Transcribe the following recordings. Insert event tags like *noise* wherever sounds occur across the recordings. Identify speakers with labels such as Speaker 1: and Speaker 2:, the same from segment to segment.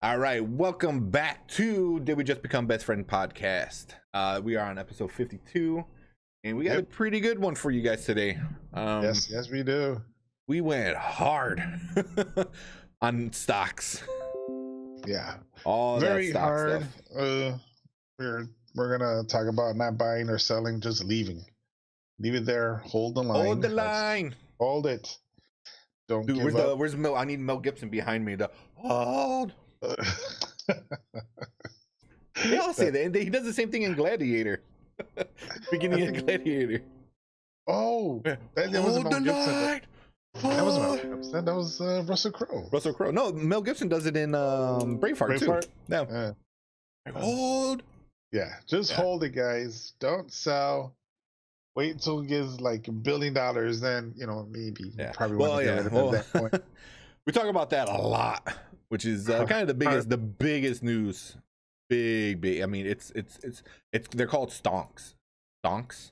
Speaker 1: All right, welcome back to Did We Just Become Best Friend podcast. Uh, we are on episode 52, and we got
Speaker 2: Yep.
Speaker 1: a pretty good one for you guys today. Um,
Speaker 2: yes, yes, we do.
Speaker 1: we went hard *laughs* on stocks.
Speaker 2: Yeah,
Speaker 1: All
Speaker 2: very
Speaker 1: that stock
Speaker 2: hard.
Speaker 1: stuff.
Speaker 2: Uh, we're we're gonna talk about not buying or selling, just leaving. Leave it there. Hold the line.
Speaker 1: Hold the line,
Speaker 2: Hold it. Don't
Speaker 1: dude.
Speaker 2: give
Speaker 1: Where's the
Speaker 2: up.
Speaker 1: Where's Mel? I need Mel Gibson behind me. The hold. They all say that. and He does the same thing in Gladiator. *laughs* Beginning of Gladiator.
Speaker 2: Oh, that, that was
Speaker 1: Hold the
Speaker 2: Mel Gibson.
Speaker 1: line.
Speaker 2: That was Mel Gibson. That was uh, Russell Crowe.
Speaker 1: Russell Crowe. No, Mel Gibson does it in um, Braveheart,
Speaker 2: Braveheart?
Speaker 1: too. No.
Speaker 2: Uh,
Speaker 1: Hold.
Speaker 2: yeah, just
Speaker 1: Yeah.
Speaker 2: hold it, guys. Don't sell. Wait until it gets like a billion dollars, then you know maybe
Speaker 1: Yeah.
Speaker 2: probably
Speaker 1: Well,
Speaker 2: want to
Speaker 1: yeah.
Speaker 2: get
Speaker 1: Well,
Speaker 2: it at that point. *laughs*
Speaker 1: we talk about that a lot, which is uh, kind of the biggest, the biggest news. Big, big. I mean, it's, it's, it's, it's. They're called stonks, stonks,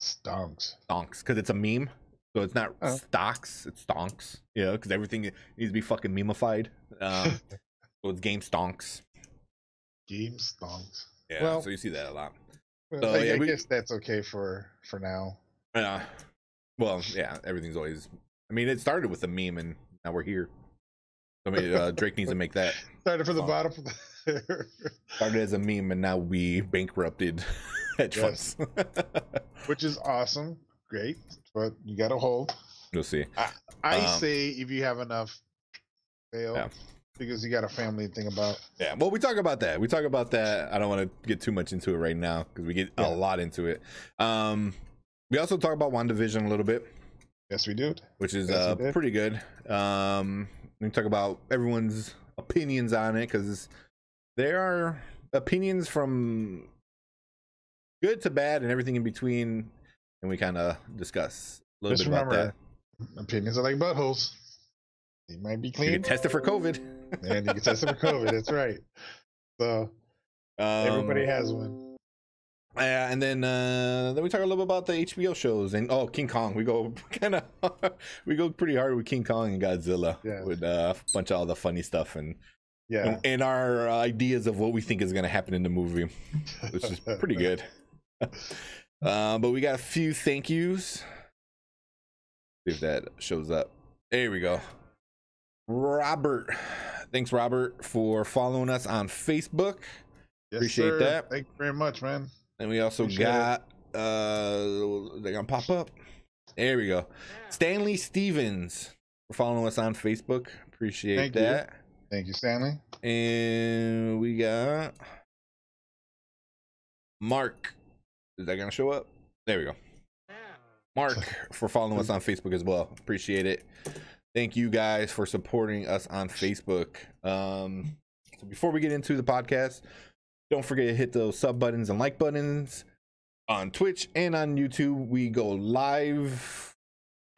Speaker 2: Stonks.
Speaker 1: stonks, because it's a meme. So it's not
Speaker 2: Oh.
Speaker 1: stocks, it's stonks. You know, because everything needs to be fucking memeified. Um, *laughs* so it's game stonks.
Speaker 2: Game stonks.
Speaker 1: Yeah.
Speaker 2: Well-
Speaker 1: so you see that a lot.
Speaker 2: Well,
Speaker 1: So,
Speaker 2: I,
Speaker 1: yeah,
Speaker 2: I
Speaker 1: we-
Speaker 2: guess that's okay for for now.
Speaker 1: Yeah. Well, yeah, everything's always. I mean, it started with a meme, and now we're here. I mean, uh, Drake needs to make that.
Speaker 2: Started from the
Speaker 1: Oh.
Speaker 2: bottom. *laughs*
Speaker 1: Started as a meme, and now we bankrupted *laughs* hedge
Speaker 2: Yes. *laughs* which is awesome, great, but you got to hold.
Speaker 1: You'll see.
Speaker 2: I
Speaker 1: Um,
Speaker 2: say if you have enough, fail
Speaker 1: Yeah.
Speaker 2: because you got a family to think about.
Speaker 1: Yeah. Well, we talk about that. We talk about that. I don't want to get too much into it right now because we get
Speaker 2: Yeah.
Speaker 1: a lot into it. Um, we also talk about WandaVision a little bit.
Speaker 2: Yes, we do.
Speaker 1: which is
Speaker 2: Yes,
Speaker 1: uh, pretty good. Um, we talk about everyone's opinions on it because there are opinions from good to bad and everything in between, and we kind of discuss a little
Speaker 2: Just
Speaker 1: bit about
Speaker 2: remember, opinions are like buttholes. They might be
Speaker 1: that. You
Speaker 2: clean,
Speaker 1: can test it for COVID.
Speaker 2: and you can test it for COVID. That's right. So *laughs* everybody
Speaker 1: Um,
Speaker 2: has one.
Speaker 1: Yeah, and then uh then we talk a little bit about the HBO shows and oh King Kong. We go *laughs* kind of we go pretty hard with King Kong and Godzilla
Speaker 2: Yeah.
Speaker 1: with uh, a bunch of all the funny stuff and
Speaker 2: Yeah,
Speaker 1: and, and our ideas of what we think is going to happen in the movie, which is pretty *laughs* good. *laughs* uh, but we got a few thank yous. If that shows up. There we go. Robert. Thanks, Robert, for following us on Facebook.
Speaker 2: Yes,
Speaker 1: appreciate
Speaker 2: sir.
Speaker 1: that.
Speaker 2: Thank you very much, man.
Speaker 1: And we also
Speaker 2: Appreciate it.
Speaker 1: got uh they're gonna pop up. There we go. Stanley Stevens for following us on Facebook. Appreciate
Speaker 2: Thank you.
Speaker 1: that.
Speaker 2: Thank you, Stanley.
Speaker 1: And we got Mark. Is that gonna show up? There we go. Mark for following us on *laughs* Facebook as well. Appreciate it. Thank you guys for supporting us on Facebook. Um, so before we get into the podcast, don't forget to hit those sub buttons and like buttons on Twitch and on YouTube. We go live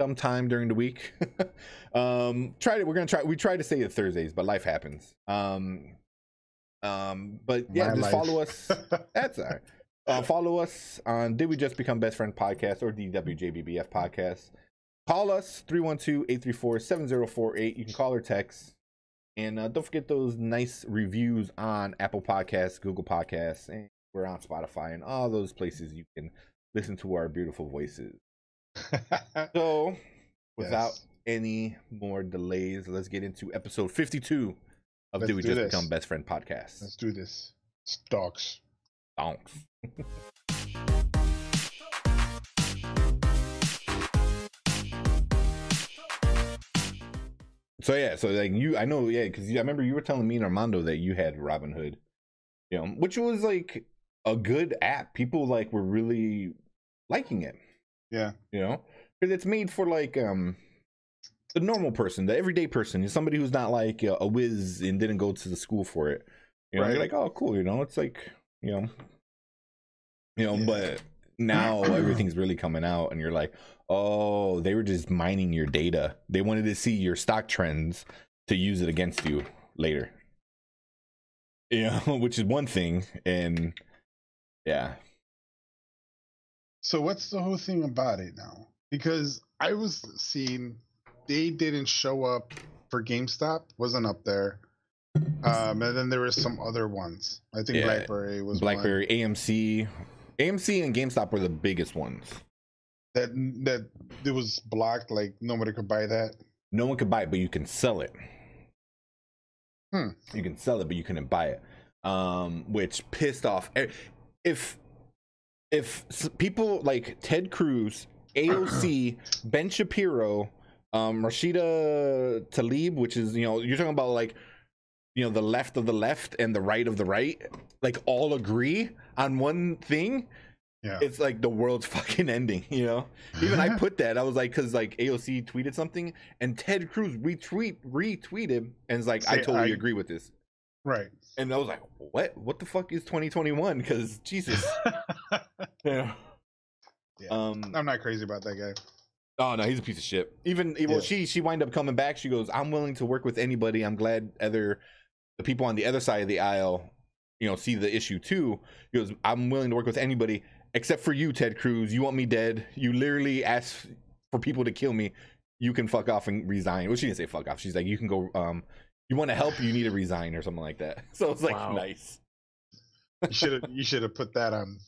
Speaker 1: sometime during the week. *laughs* um, try to we're gonna try we try to say it Thursdays, but life happens. Um, um, but yeah,
Speaker 2: My
Speaker 1: just
Speaker 2: life.
Speaker 1: follow us. That's all right. Uh, *laughs* follow us on Did We Just Become Best Friend podcast or DWJBBF podcast. Call us 312-834-7048. You can call or text. And uh, don't forget those nice reviews on Apple Podcasts, Google Podcasts, and we're on Spotify and all those places you can listen to our beautiful voices. *laughs* So, without
Speaker 2: Yes.
Speaker 1: any more delays, let's get into episode 52 of
Speaker 2: Let's
Speaker 1: Did We
Speaker 2: do
Speaker 1: Just
Speaker 2: this.
Speaker 1: Become Best Friend podcast.
Speaker 2: Let's do this. Stocks.
Speaker 1: Donks. *laughs* so yeah, so like you, I know, yeah, because I remember you were telling me and Armando that you had Robinhood, you know, which was like a good app. People like were really liking it,
Speaker 2: Yeah.
Speaker 1: you know, because it's made for like um the normal person, the everyday person, somebody who's not like a, whiz and didn't go to the school for it. You know,
Speaker 2: Right.
Speaker 1: you're like, oh, cool, you know, it's like, you know, you know,
Speaker 2: Yeah.
Speaker 1: but now *clears throat* everything's really coming out, and you're like, oh, they were just mining your data. They wanted to see your stock trends to use it against you later. You know, *laughs* which is one thing, and yeah,
Speaker 2: So what's the whole thing about it now? Because I was seeing they didn't show up for GameStop, wasn't up there. *laughs* Um, and then there were some other ones. I think
Speaker 1: Yeah,
Speaker 2: BlackBerry was
Speaker 1: BlackBerry, AMC, AMC, and GameStop were the biggest ones.
Speaker 2: that that it was blocked. Like nobody could buy that.
Speaker 1: No one could buy it, but you can sell it.
Speaker 2: Hmm.
Speaker 1: You can sell it, but you couldn't buy it. Um, which pissed off if if people like Ted Cruz, AOC, *clears throat* Ben Shapiro, um, Rashida Tlaib, which is you know you're talking about like you know the left of the left and the right of the right, like all agree on one thing
Speaker 2: Yeah.
Speaker 1: it's like the world's *laughs* fucking ending, you know. Even I *laughs* put that. I was like, because like AOC tweeted something, and Ted Cruz retweet retweeted, and it's like, I totally
Speaker 2: I-
Speaker 1: agree with this.
Speaker 2: right.
Speaker 1: And I was like, what? What the fuck is 2021? Because Jesus, *laughs* yeah.
Speaker 2: Yeah.
Speaker 1: Um.
Speaker 2: I'm not crazy about that guy.
Speaker 1: Oh no, he's a piece of shit. Even well,
Speaker 2: Yeah.
Speaker 1: she she wind up coming back. She goes, I'm willing to work with anybody. I'm glad other the people on the other side of the aisle, you know, see the issue too. He goes, I'm willing to work with anybody except for you, Ted Cruz. You want me dead. You literally asked for people to kill me. You can fuck off and resign. Well, she didn't say fuck off. She's like, you can go. Um, you want to help? You need to resign or something like that. *laughs* So it's like
Speaker 2: Wow.
Speaker 1: nice.
Speaker 2: You should have you should have put that on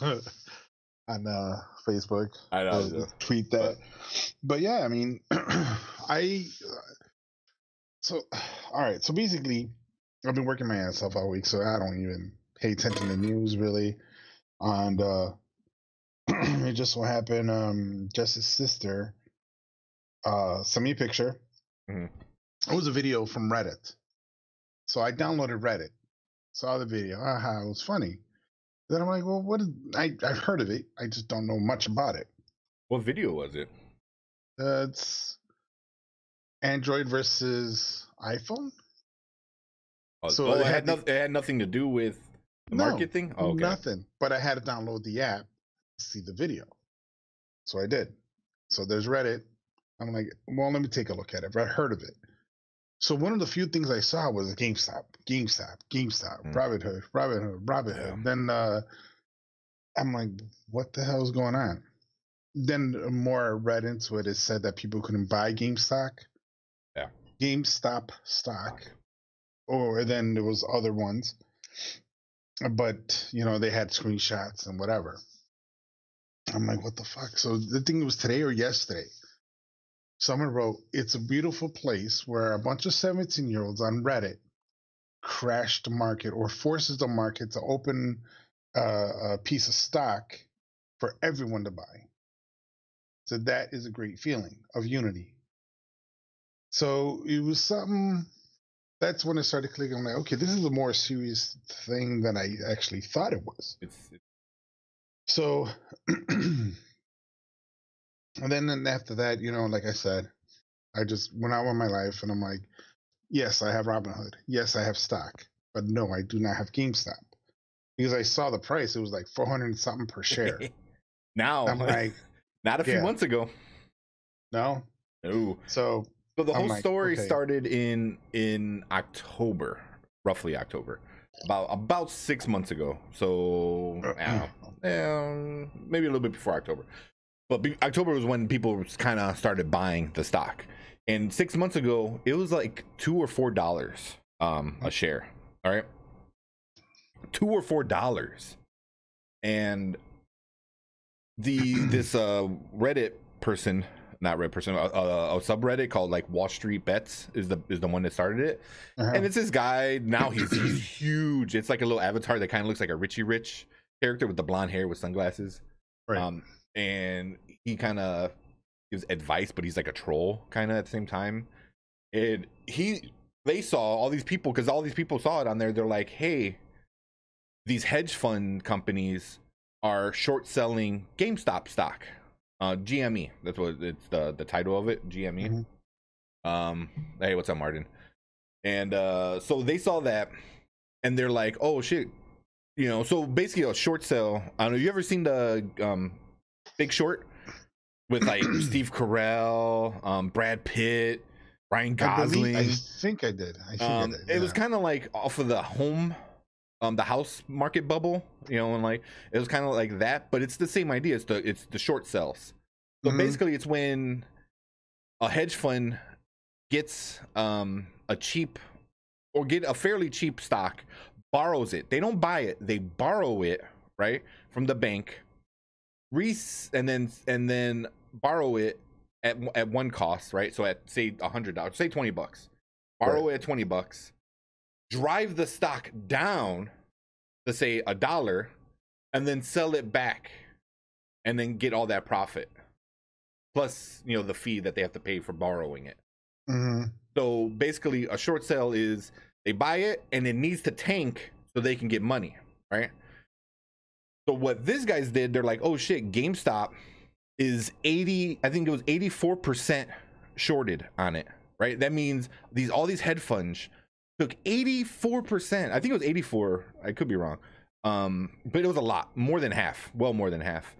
Speaker 2: *laughs* on uh Facebook.
Speaker 1: I know.
Speaker 2: uh, tweet that. But yeah, I mean, *clears throat* I so *sighs* all right. So basically, I've been working my ass off all week, so I don't even pay attention to news really. And uh *clears throat* it just so happened, um, Jess's sister uh sent me a picture.
Speaker 1: Mhm.
Speaker 2: It was a video from Reddit. So I downloaded Reddit, saw the video. Aha, it was funny. Then I'm like, well, what is I I've heard of it. I just don't know much about it.
Speaker 1: What video was it?
Speaker 2: Uh, it's Android versus iPhone.
Speaker 1: Oh,
Speaker 2: So
Speaker 1: oh, it had,
Speaker 2: had the-
Speaker 1: no, it had nothing to do with the
Speaker 2: No,
Speaker 1: market thing. Oh, okay.
Speaker 2: Nothing. But I had to download the app to see the video. So I did. So there's Reddit. I'm like, well, let me take a look at it. I heard of it. So one of the few things I saw was GameStop, GameStop, GameStop,
Speaker 1: Hmm.
Speaker 2: Robinhood, Robinhood, Robinhood.
Speaker 1: Yeah.
Speaker 2: Then uh, I'm like, what the hell is going on? Then the more I read into it, it said that people couldn't buy GameStop.
Speaker 1: Yeah.
Speaker 2: GameStop stock. Or then there was other ones. But, you know, they had screenshots and whatever. I'm like, what the fuck? So the thing was today or yesterday. Someone wrote, It's a beautiful place where a bunch of 17 year olds on Reddit crashed the market or forces the market to open uh, a piece of stock for everyone to buy. So that is a great feeling of unity. So it was something. That's when I started clicking. I'm like, okay, this is a more serious thing than I actually thought it was.
Speaker 1: It's
Speaker 2: So, *clears throat* and then and after that, you know, like I said, I just went out with my life and I'm like, yes, I have Robinhood. Yes, I have stock. But no, I do not have GameStop. Because I saw the price, it was like 400 and something per share. *laughs*
Speaker 1: now,
Speaker 2: I'm like, *laughs*
Speaker 1: not a few
Speaker 2: yeah.
Speaker 1: months ago.
Speaker 2: no.
Speaker 1: No.
Speaker 2: So,
Speaker 1: So the whole
Speaker 2: like,
Speaker 1: story
Speaker 2: okay.
Speaker 1: started in in October, roughly October, about about six months ago. So I don't know, um, maybe a little bit before October, but be, October was when people kind of started buying the stock. And six months ago, it was like two or four dollars um, a share. All right, two or four dollars, and the this uh Reddit person, not Reddit person, a, a, a subreddit called like Wall Street Bets is the is the one that started it,
Speaker 2: uh-huh.
Speaker 1: and it's this guy now he's he's *clears throat* huge. It's like a little avatar that kind of looks like a Richie Rich character with the blonde hair with sunglasses.
Speaker 2: right.
Speaker 1: Um, and he kind of gives advice, but he's like a troll kind of at the same time. And he, they saw all these people because all these people saw it on there. They're like, hey, these hedge fund companies are short selling GameStop stock, uh, GME. That's what it's the the title of it, GME.
Speaker 2: Mhm.
Speaker 1: Um, hey, what's up, Martin? And uh, so they saw that, and they're like, oh shit, you know. So basically, a short sale. I don't know. You ever seen the um, Big Short with like *clears throat* Steve Carell, um, Brad Pitt, Ryan
Speaker 2: I,
Speaker 1: Gosling?
Speaker 2: I think I did. I think
Speaker 1: um,
Speaker 2: I did.
Speaker 1: it was kind of like off of the home um the house market bubble you know and like it was kind of like that but it's the same idea it's the it's the short sells so
Speaker 2: Mhm.
Speaker 1: basically it's when a hedge fund gets um a cheap or get a fairly cheap stock, borrows it. They don't buy it; they borrow it, right, from the bank, res- and then and then borrow it at at one cost, right? So at say a hundred dollars, say twenty bucks, borrow
Speaker 2: Right.
Speaker 1: it at twenty bucks, drive the stock down to say a dollar, and then sell it back, and then get all that profit, plus you know the fee that they have to pay for borrowing it.
Speaker 2: hmm
Speaker 1: So basically, a short sale is they buy it and it needs to tank so they can get money, right? So what these guys did, they're like, oh shit, GameStop is 80, I think it was 84% shorted on it, right? That means these all these hedge funds took 84%. I think it was 84. I could be wrong. Um, but it was a lot, more than half, well more than half.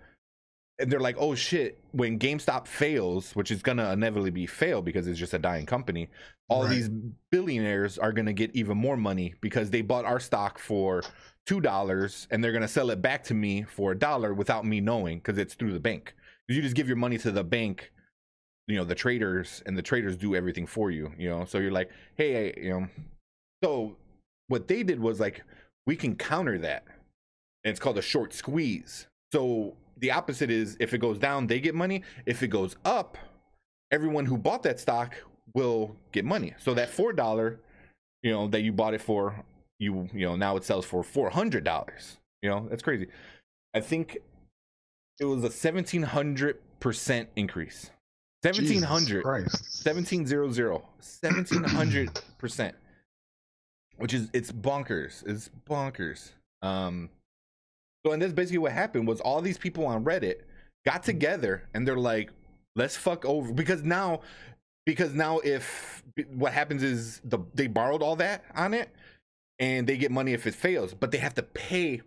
Speaker 1: And they're like, oh shit, when GameStop fails, which is gonna inevitably be fail because it's just a dying company, all
Speaker 2: Right.
Speaker 1: these billionaires are gonna get even more money because they bought our stock for two dollars and they're gonna sell it back to me for a dollar without me knowing because it's through the bank. You just give your money to the bank, you know, the traders, and the traders do everything for you, you know. So you're like, hey, hey, you know. So what they did was like, we can counter that. And it's called a short squeeze. So the opposite is if it goes down, they get money. If it goes up, everyone who bought that stock will get money. So that four dollar, you know, that you bought it for, you you know, now it sells for four hundred dollars. You know, that's crazy. I think it was a seventeen hundred percent increase. Seventeen hundred.
Speaker 2: Christ.
Speaker 1: 1700 1700 percent which is it's bonkers it's bonkers. Um so and that's basically what happened was all these people on reddit got together and they're like let's fuck over because now because now if what happens is the they borrowed all that on it and they get money if it fails but they have to pay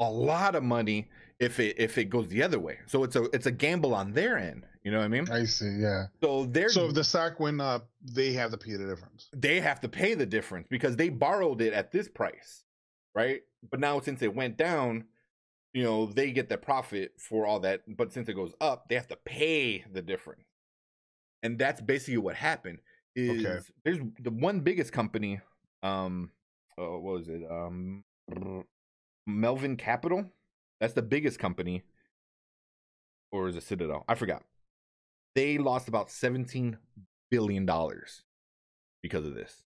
Speaker 1: a lot of money if it if it goes the other way. So it's a it's a gamble on their end you know what i mean
Speaker 2: I see. Yeah.
Speaker 1: so they're
Speaker 2: So if the stock went up, they have to pay the difference.
Speaker 1: they have to pay the difference because they borrowed it at this price, right? But now since it went down, you know, they get the profit for all that. But since it goes up, they have to pay the difference. And that's basically what happened. Is
Speaker 2: Okay.
Speaker 1: there's the one biggest company, um, uh, what was it? Um, Melvin Capital. That's the biggest company, or is it Citadel? I forgot. They lost about seventeen billion dollars because of this.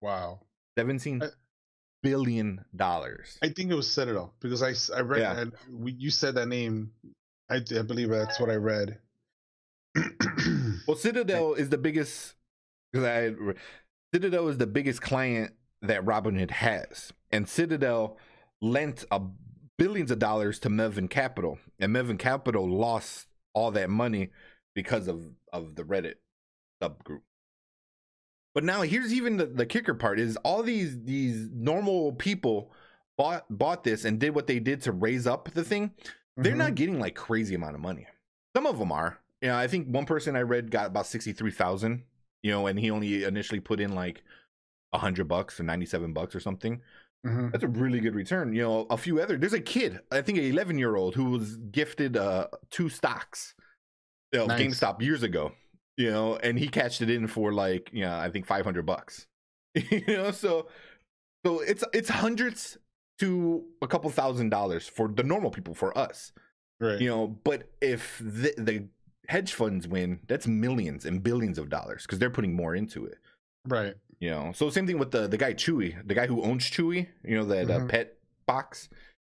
Speaker 2: Wow.
Speaker 1: Seventeen
Speaker 2: I-
Speaker 1: billion dollars.
Speaker 2: I think it was Citadel because I, I read
Speaker 1: Yeah.
Speaker 2: we, you said that name. I, I believe that's what I read.
Speaker 1: Well, *clears throat* Citadel is the biggest because I Citadel is the biggest client that Robinhood has, and Citadel lent a billions of dollars to Melvin Capital, and Melvin Capital lost all that money because of of the Reddit subgroup. But now here's even the, the kicker part is all these these normal people bought bought this and did what they did to raise up the thing they're
Speaker 2: Mhm.
Speaker 1: not getting like crazy amount of money. Some of them are. You know, I think one person I read got about sixty three thousand. You know, and he only initially put in like a hundred bucks or ninety seven bucks or something.
Speaker 2: Mhm.
Speaker 1: That's a really good return. You know, a few other. There's a kid, I think, an eleven year old who was gifted uh two stocks of
Speaker 2: Nice.
Speaker 1: GameStop years ago. You know, and he cashed it in for like, you know, I think five hundred bucks. *laughs* you know, so so it's it's hundreds to a couple thousand dollars for the normal people for us
Speaker 2: Right.
Speaker 1: you know but if the, the hedge funds win that's millions and billions of dollars because they're putting more into it
Speaker 2: right.
Speaker 1: you know so same thing with the the guy chewy the guy who owns chewy you know that uh,
Speaker 2: Mhm.
Speaker 1: pet box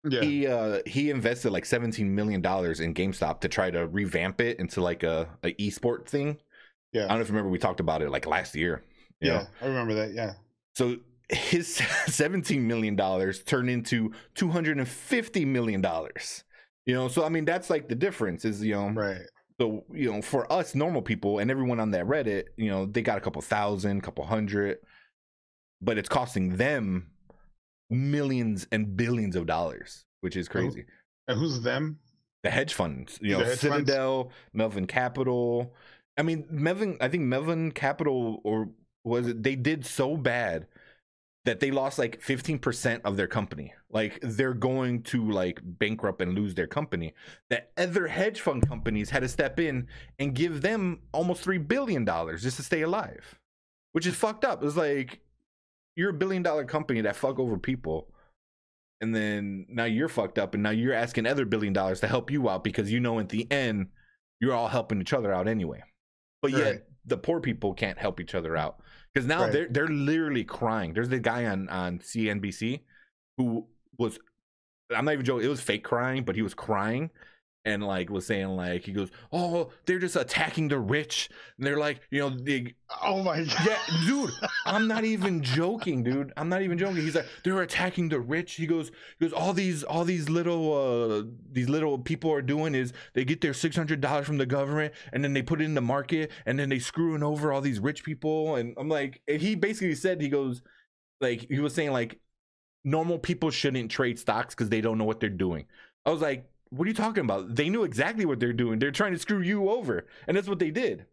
Speaker 2: Yeah.
Speaker 1: he uh he invested like 17 million dollars in gamestop to try to revamp it into like a, a esport thing
Speaker 2: Yeah.
Speaker 1: i don't know if you remember we talked about it like last year
Speaker 2: Yeah.
Speaker 1: know?
Speaker 2: I remember that. Yeah.
Speaker 1: so his *laughs* 17 million dollars turned into 250 million dollars you know so i mean that's like the difference is you know
Speaker 2: Right.
Speaker 1: so you know for us normal people and everyone on that reddit you know they got a couple thousand couple hundred but it's costing them millions and billions of dollars which is crazy.
Speaker 2: And who's them?
Speaker 1: the hedge funds you
Speaker 2: The
Speaker 1: know
Speaker 2: hedge funds?
Speaker 1: citadel melvin capital. I mean melvin i think melvin capital or was it they did so bad that they lost like 15% of their company. Like they're going to like bankrupt and lose their company. That other hedge fund companies had to step in and give them almost 3 billion dollars just to stay alive which is fucked up. It's like you're a billion dollar company that fuck over people and then now you're fucked up and now you're asking other billion dollars to help you out because you know at the end you're all helping each other out anyway. But yet the poor people can't help each other out because now
Speaker 2: Right.
Speaker 1: they're they're literally crying. There's the guy on on cnbc who was i'm not even joking it was fake crying but he was crying and like was saying like he goes oh they're just attacking the rich and they're like you know they
Speaker 2: Oh my god. *laughs*
Speaker 1: yeah, dude, I'm not even joking, dude. I'm not even joking. He's like, they're attacking the rich. He goes, he goes, all these, all these little, uh, these little people are doing is they get their six hundred dollars from the government and then they put it in the market and then they screwing over all these rich people. And I'm like, and he basically said, he goes, like, he was saying like, normal people shouldn't trade stocks because they don't know what they're doing. I was like, what are you talking about? They knew exactly what they're doing. They're trying to screw you over, and that's what they did.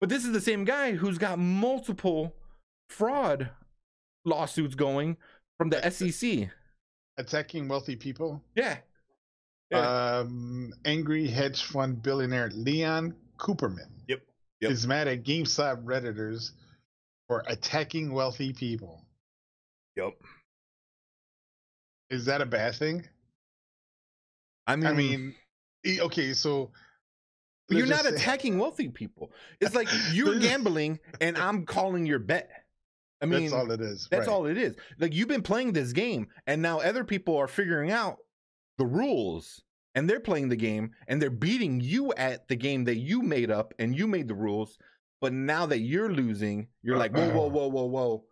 Speaker 1: But this is the same guy who's got multiple fraud lawsuits going from the SEC.
Speaker 2: Attacking wealthy people.
Speaker 1: Yeah. Yeah.
Speaker 2: Um, angry hedge fund billionaire Leon Cooperman
Speaker 1: Yep. Yep.
Speaker 2: is mad at GameStop redditors for attacking wealthy people.
Speaker 1: Yep.
Speaker 2: Is that a bad thing?
Speaker 1: I mean,
Speaker 2: I mean, okay, so
Speaker 1: you're not attacking wealthy people. It's like *laughs* you're gambling and I'm calling your bet. I mean,
Speaker 2: that's all it is.
Speaker 1: That's
Speaker 2: right.
Speaker 1: all it is. Like you've been playing this game, and now other people are figuring out the rules, and they're playing the game, and they're beating you at the game that you made up and you made the rules. But now that you're losing, you're like, whoa, whoa, uh-uh. whoa, whoa,
Speaker 2: whoa.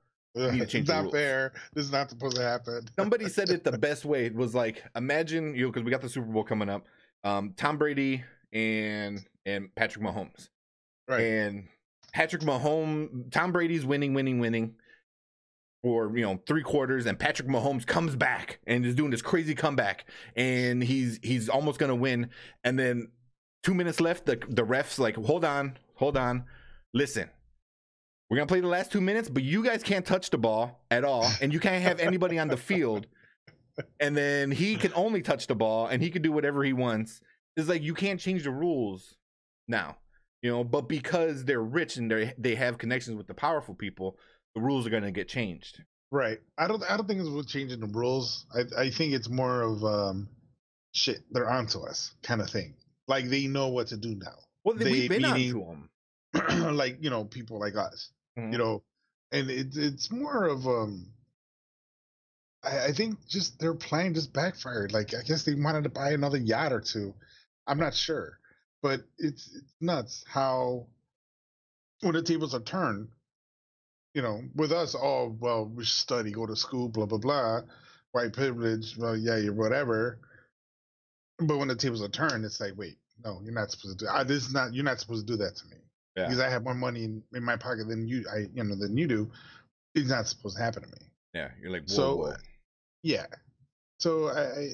Speaker 1: Need to *laughs*
Speaker 2: it's
Speaker 1: change the
Speaker 2: not
Speaker 1: rules.
Speaker 2: fair. This is not supposed to happen. *laughs*
Speaker 1: Somebody said it the best way. It was like, imagine you, because we got the Super Bowl coming up. Um, Tom Brady and and Patrick Mahomes.
Speaker 2: right.
Speaker 1: And Patrick Mahomes, Tom Brady's winning, winning, winning for you know three quarters, and Patrick Mahomes comes back and is doing this crazy comeback, and he's he's almost gonna win, and then two minutes left, the the refs like, hold on, hold on, listen. We're gonna play the last two minutes, but you guys can't touch the ball at all, and you can't have anybody on the field. And then he can only touch the ball, and he can do whatever he wants. It's like you can't change the rules now you know but because they're rich and they they have connections with the powerful people the rules are going to get changed
Speaker 2: Right. I don't. I don't think it's with changing the rules. I. I think it's more of um, shit. They're onto us, kind of thing. Like they know what to do now.
Speaker 1: well they, we've been
Speaker 2: meaning-
Speaker 1: on to them *clears throat*
Speaker 2: like you know, people like us.
Speaker 1: Mhm.
Speaker 2: You know, and it's it's more of um. I, I think just their plan just backfired. Like I guess they wanted to buy another yacht or two. I'm not sure, but it's it's nuts how when the tables are turned. You know, with us, oh well, we study, go to school, blah blah blah, white privilege, well, yeah, you're whatever. But when the tables are turned, it's like, wait, no, you're not supposed to do. I, this is not. You're not supposed to do that to me
Speaker 1: Yeah.
Speaker 2: because I have more money in, in my pocket than you. I you know than you do. It's not supposed to happen to me.
Speaker 1: yeah you're like whoa,
Speaker 2: So,
Speaker 1: whoa.
Speaker 2: Yeah. So I, I,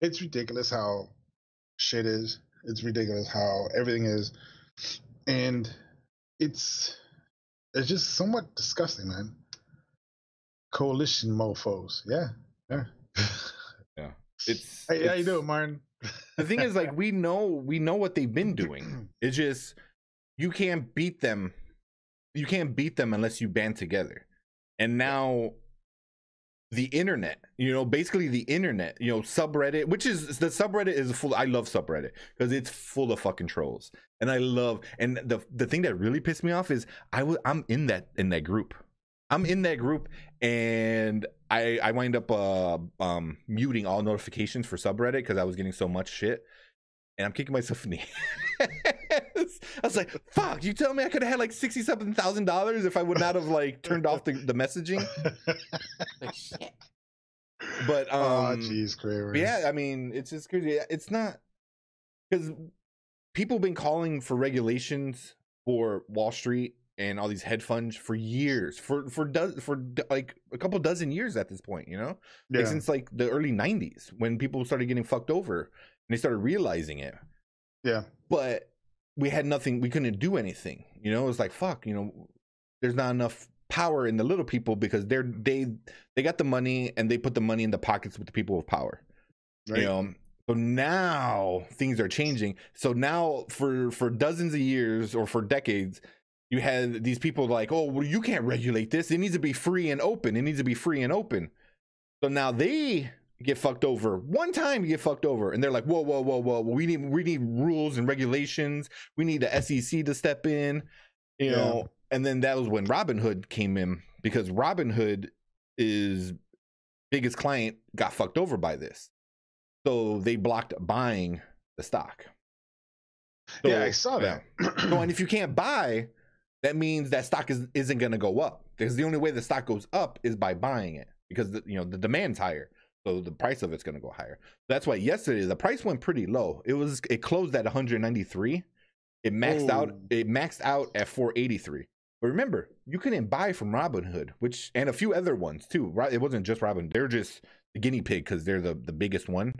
Speaker 2: it's ridiculous how shit is. It's ridiculous how everything is, and it's it's just somewhat disgusting, man. Coalition mofo's, yeah, yeah. Yeah. *laughs* It's, you
Speaker 1: it's-
Speaker 2: doing, Martin?
Speaker 1: the thing is like we know we know what they've been *clears throat* doing it's just you can't beat them. You can't beat them unless you band together. And now the internet you know basically the internet you know subreddit which is the subreddit is full i love subreddit because it's full of fucking trolls. And i love and the the thing that really pissed me off is i was i'm in that in that group. I'm in that group and i i wind up uh um muting all notifications for subreddit because i was getting so much shit and i'm kicking myself in the. *laughs* i was like fuck you tell me i could have had like $67000 if i would not have like turned off the, the messaging like shit. But um,
Speaker 2: oh, jeez,
Speaker 1: Cramer. yeah, I mean, it's just crazy. It's not because people have been calling for regulations for Wall Street and all these hedge funds for years, for for do, for like a couple dozen years at this point. You know,
Speaker 2: yeah.
Speaker 1: like since like the early '90s when people started getting fucked over and they started realizing it.
Speaker 2: yeah.
Speaker 1: But we had nothing. We couldn't do anything. You know, it was like fuck. You know, there's not enough power in the little people because they're they they got the money and they put the money in the pockets with the people with power
Speaker 2: Right.
Speaker 1: you know so now things are changing so now for for dozens of years or for decades you had these people like, oh, well, you can't regulate this. It needs to be free and open. It needs to be free and open. So now they get fucked over. One time you get fucked over, and they're like, whoa, whoa, whoa, whoa. We need we need rules and regulations. We need the SEC to step in. You
Speaker 2: Yeah.
Speaker 1: know, and then that was when Robinhood came in because Robinhood is biggest client got fucked over by this. So they blocked buying the stock. So-
Speaker 2: yeah, I saw that.
Speaker 1: so, and if you can't buy, that means that stock is, isn't going to go up because the only way the stock goes up is by buying it because the, you know the demand's higher, so the price of it's going to go higher. That's why yesterday the price went pretty low. It was it closed at 193. It maxed out.
Speaker 2: Oh.
Speaker 1: It maxed out at 483. But remember, you couldn't buy from Robinhood, which and a few other ones too. Right? It wasn't just Robin. They're just the guinea pig because they're the the biggest one.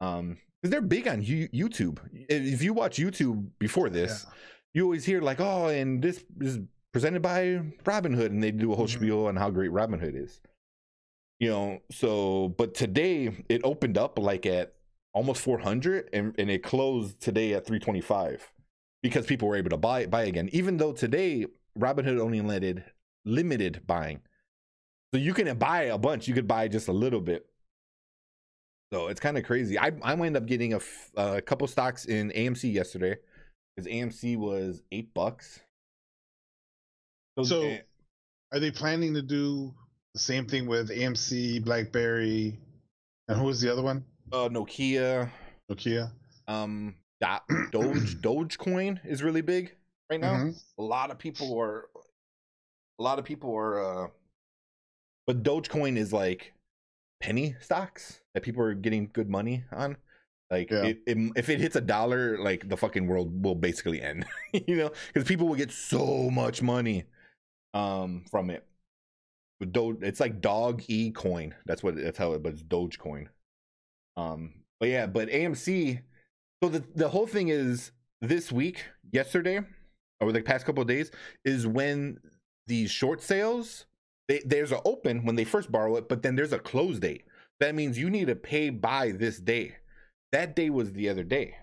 Speaker 1: Um, because they're big on you, YouTube. If you watch YouTube before this, you always hear like, "Oh, and this is presented by Robinhood," and they do a whole
Speaker 2: Mhm.
Speaker 1: spiel on how great Robinhood is. You know, so but today it opened up like at almost 400, and and it closed today at 325 because people were able to buy buy again. Even though today Robinhood only limited limited buying, so you couldn't buy a bunch. You could buy just a little bit. So it's kind of crazy. I I wound up getting a, f- a couple stocks in AMC yesterday because AMC was eight bucks.
Speaker 2: So-
Speaker 1: eh,
Speaker 2: Are they planning to do same thing with AMC, BlackBerry, and who was the other one?
Speaker 1: uh, Nokia,
Speaker 2: Nokia.
Speaker 1: um, Do- Doge, *clears throat* Dogecoin is really big right now.
Speaker 2: Mhm.
Speaker 1: A lot of people are, a lot of people are, uh, but Dogecoin is like penny stocks that people are getting good money on. Like
Speaker 2: Yeah.
Speaker 1: it, it, if it hits a dollar, like the fucking world will basically end, *laughs* you know, because people will get so much money, um, from it. Do- it's like dog e coin. That's what that's how it. But it's Dogecoin. Um, but yeah, but AMC. So the the whole thing is this week, yesterday, or the past couple of days, is when these short sales. They, there's an open when they first borrow it, but then there's a close date. That means you need to pay by this day. That day was the other day.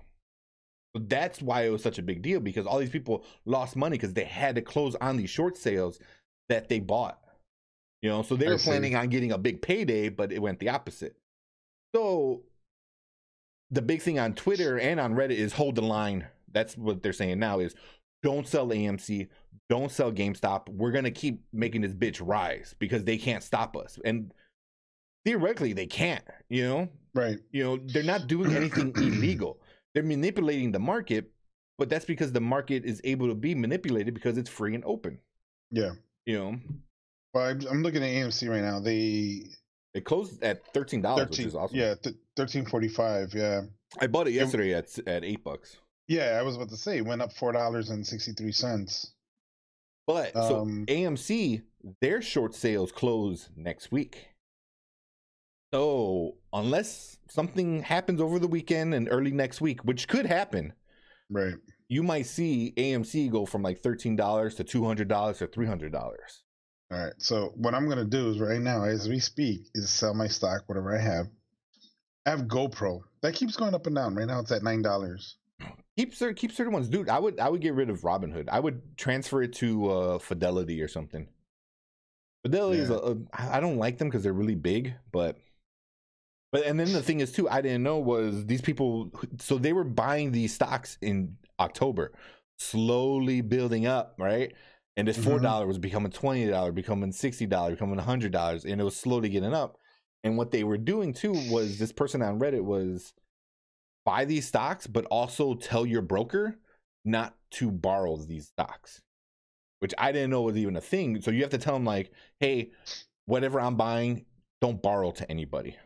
Speaker 1: So that's why it was such a big deal because all these people lost money because they had to close on these short sales that they bought. You know, so they were planning on getting a big payday, but it went the opposite. So the big thing on Twitter and on Reddit is hold the line. That's what they're saying now is don't sell AMC, don't sell GameStop. We're gonna keep making this bitch rise because they can't stop us. And theoretically they can't, you know?
Speaker 2: Right.
Speaker 1: You know, they're not doing anything *clears throat* illegal. They're manipulating the market, but that's because the market is able to be manipulated because it's free and open.
Speaker 2: Yeah.
Speaker 1: You know,
Speaker 2: Well, I'm, looking at AMC right now. They
Speaker 1: it closed at thirteen dollars, which is awesome.
Speaker 2: Yeah, th- thirteen forty five. Yeah.
Speaker 1: I bought it yesterday at at eight bucks.
Speaker 2: Yeah, I was about to say it went up four dollars and sixty three cents.
Speaker 1: But so
Speaker 2: Um,
Speaker 1: AMC, their short sales close next week. So unless something happens over the weekend and early next week, which could happen,
Speaker 2: Right.
Speaker 1: you might see AMC go from like thirteen dollars to two hundred dollars to three hundred dollars.
Speaker 2: All right. So what I'm gonna do is right now, as we speak, is sell my stock, whatever I have. I have GoPro. That keeps going up and down. Right now it's at nine dollars.
Speaker 1: Keep cer- keep certain ones, dude. I would I would get rid of Robinhood. I would transfer it to uh, Fidelity or something. Fidelity is a, a I I don't like them because they're really big, but but and then the thing is too, I didn't know was these people. So they were buying these stocks in October, slowly building up, right? And this four
Speaker 2: Mhm.
Speaker 1: was becoming twenty dollar, becoming sixty dollar, becoming hundred dollars, and it was slowly getting up. And what they were doing too was this person on Reddit was buy these stocks, but also tell your broker not to borrow these stocks, which I didn't know was even a thing. So you have to tell them like, hey, whatever I'm buying, don't borrow to anybody.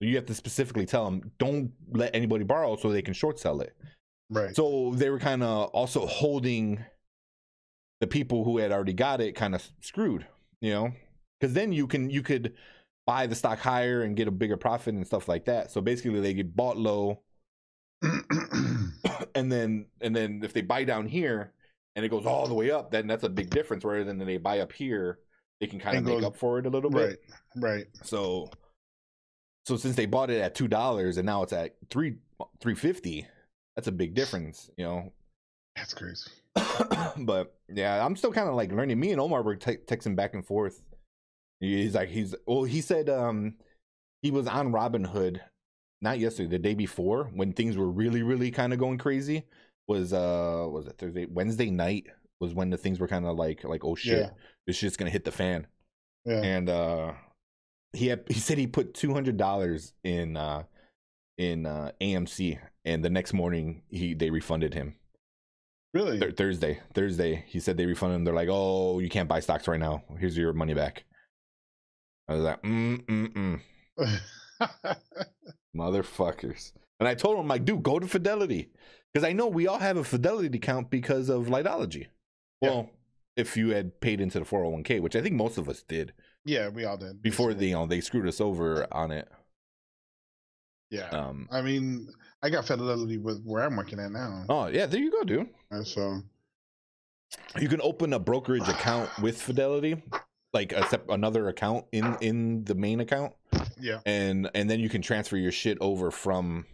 Speaker 1: You have to specifically tell them don't let anybody borrow so they can short sell it.
Speaker 2: Right.
Speaker 1: So they were kind of also holding the people who had already got it kind of screwed, you know, because then you can you could buy the stock higher and get a bigger profit and stuff like that. So basically, they get bought low, *coughs* and then and then if they buy down here and it goes all the way up, then that's a big difference. Rather than they buy up here, they can kind of make
Speaker 2: goes-
Speaker 1: up for it a little bit.
Speaker 2: right. Right.
Speaker 1: So, so since they bought it at two dollars and now it's at three three fifty, that's a big *sighs* difference, you know.
Speaker 2: That's crazy. *coughs*
Speaker 1: but yeah, I'm still kind of like learning. Me and Omar were te- texting back and forth. He's like, he's well, he said um he was on Robin Hood not yesterday, the day before when things were really, really kind of going crazy. Was uh was it Thursday, Wednesday night was when the things were kind of like like oh shit,
Speaker 2: Yeah.
Speaker 1: this shit's gonna hit the fan.
Speaker 2: Yeah.
Speaker 1: And uh he had he said he put two hundred dollars in uh in uh AMC, and the next morning he they refunded him.
Speaker 2: Really?
Speaker 1: Th- Thursday, Thursday, he said they refunded him. They're like, "Oh, you can't buy stocks right now. Here's your money back." I was like, "Mm mm mm, motherfuckers!" And I told him, "Like, dude, go to Fidelity, because I know we all have a Fidelity account because of Lightology.
Speaker 2: Yeah.
Speaker 1: Well, if you had paid into the 401k, which I think most of us did
Speaker 2: yeah, we all did.
Speaker 1: before they, you know, they screwed us over on it.
Speaker 2: Yeah.
Speaker 1: Um,
Speaker 2: I mean, I got fidelity with where I'm working at now.
Speaker 1: oh yeah, there you go, dude.
Speaker 2: Uh, So
Speaker 1: You can open a brokerage account with Fidelity, like a sep- another account in in the main account.
Speaker 2: yeah.
Speaker 1: and and then you can transfer your shit over from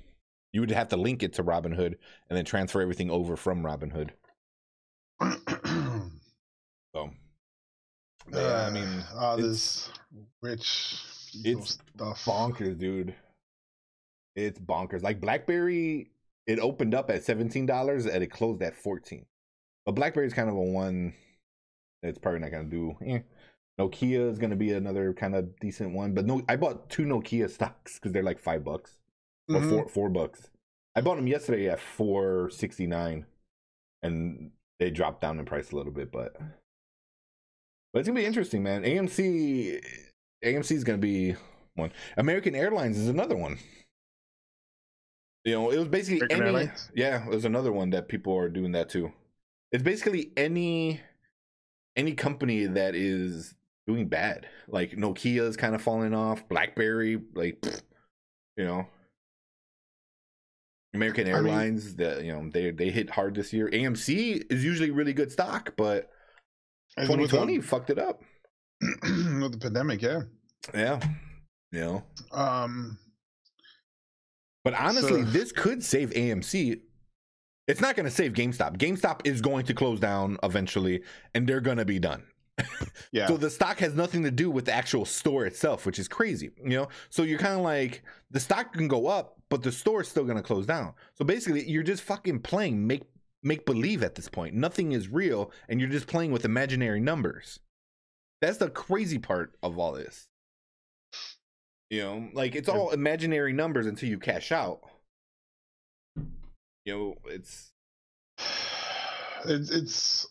Speaker 1: you would have to link it to Robinhood and then transfer everything over from Robinhood. *coughs* So yeah, I mean
Speaker 2: all
Speaker 1: it's-
Speaker 2: this rich
Speaker 1: it's
Speaker 2: stuff.
Speaker 1: bonkers, dude. It's bonkers. Like BlackBerry, it opened up at seventeen dollars and it closed at fourteen. But BlackBerry's kind of a one that's probably not gonna do. Eh. Nokia is gonna be another kind of decent one, but no, I bought two Nokia *laughs* stocks because they're like five bucks. or
Speaker 2: Mhm.
Speaker 1: four four bucks. I bought them yesterday at four sixty nine, and they dropped down in price a little bit, but but it's gonna be interesting, man. AMC AMC is gonna be one. American Airlines is another one. You know, it was basically any
Speaker 2: Airlines?
Speaker 1: yeah, there's another one that people are doing that too. It's basically any any company that is doing bad. Like Nokia is kind of falling off, BlackBerry, like pfft, you know. American
Speaker 2: I mean-
Speaker 1: Airlines, that you know, they they hit hard this year. AMC is usually really good stock, but
Speaker 2: And with
Speaker 1: 2020 fucked it up.
Speaker 2: the, *clears throat* with the pandemic, yeah.
Speaker 1: Yeah. You know.
Speaker 2: Um,
Speaker 1: But honestly,
Speaker 2: So-
Speaker 1: this could save AMC. It's not going to save GameStop. GameStop is going to close down eventually, and they're going to be done. *laughs*
Speaker 2: yeah.
Speaker 1: So the stock has nothing to do with the actual store itself, which is crazy, you know. So you're kind of like the stock can go up, but the store is still going to close down. So basically, you're just fucking playing make make believe at this point. Nothing is real, and you're just playing with imaginary numbers. That's the crazy part of all this. You know, like it's all imaginary numbers until you cash out. You know, it's
Speaker 2: it's it's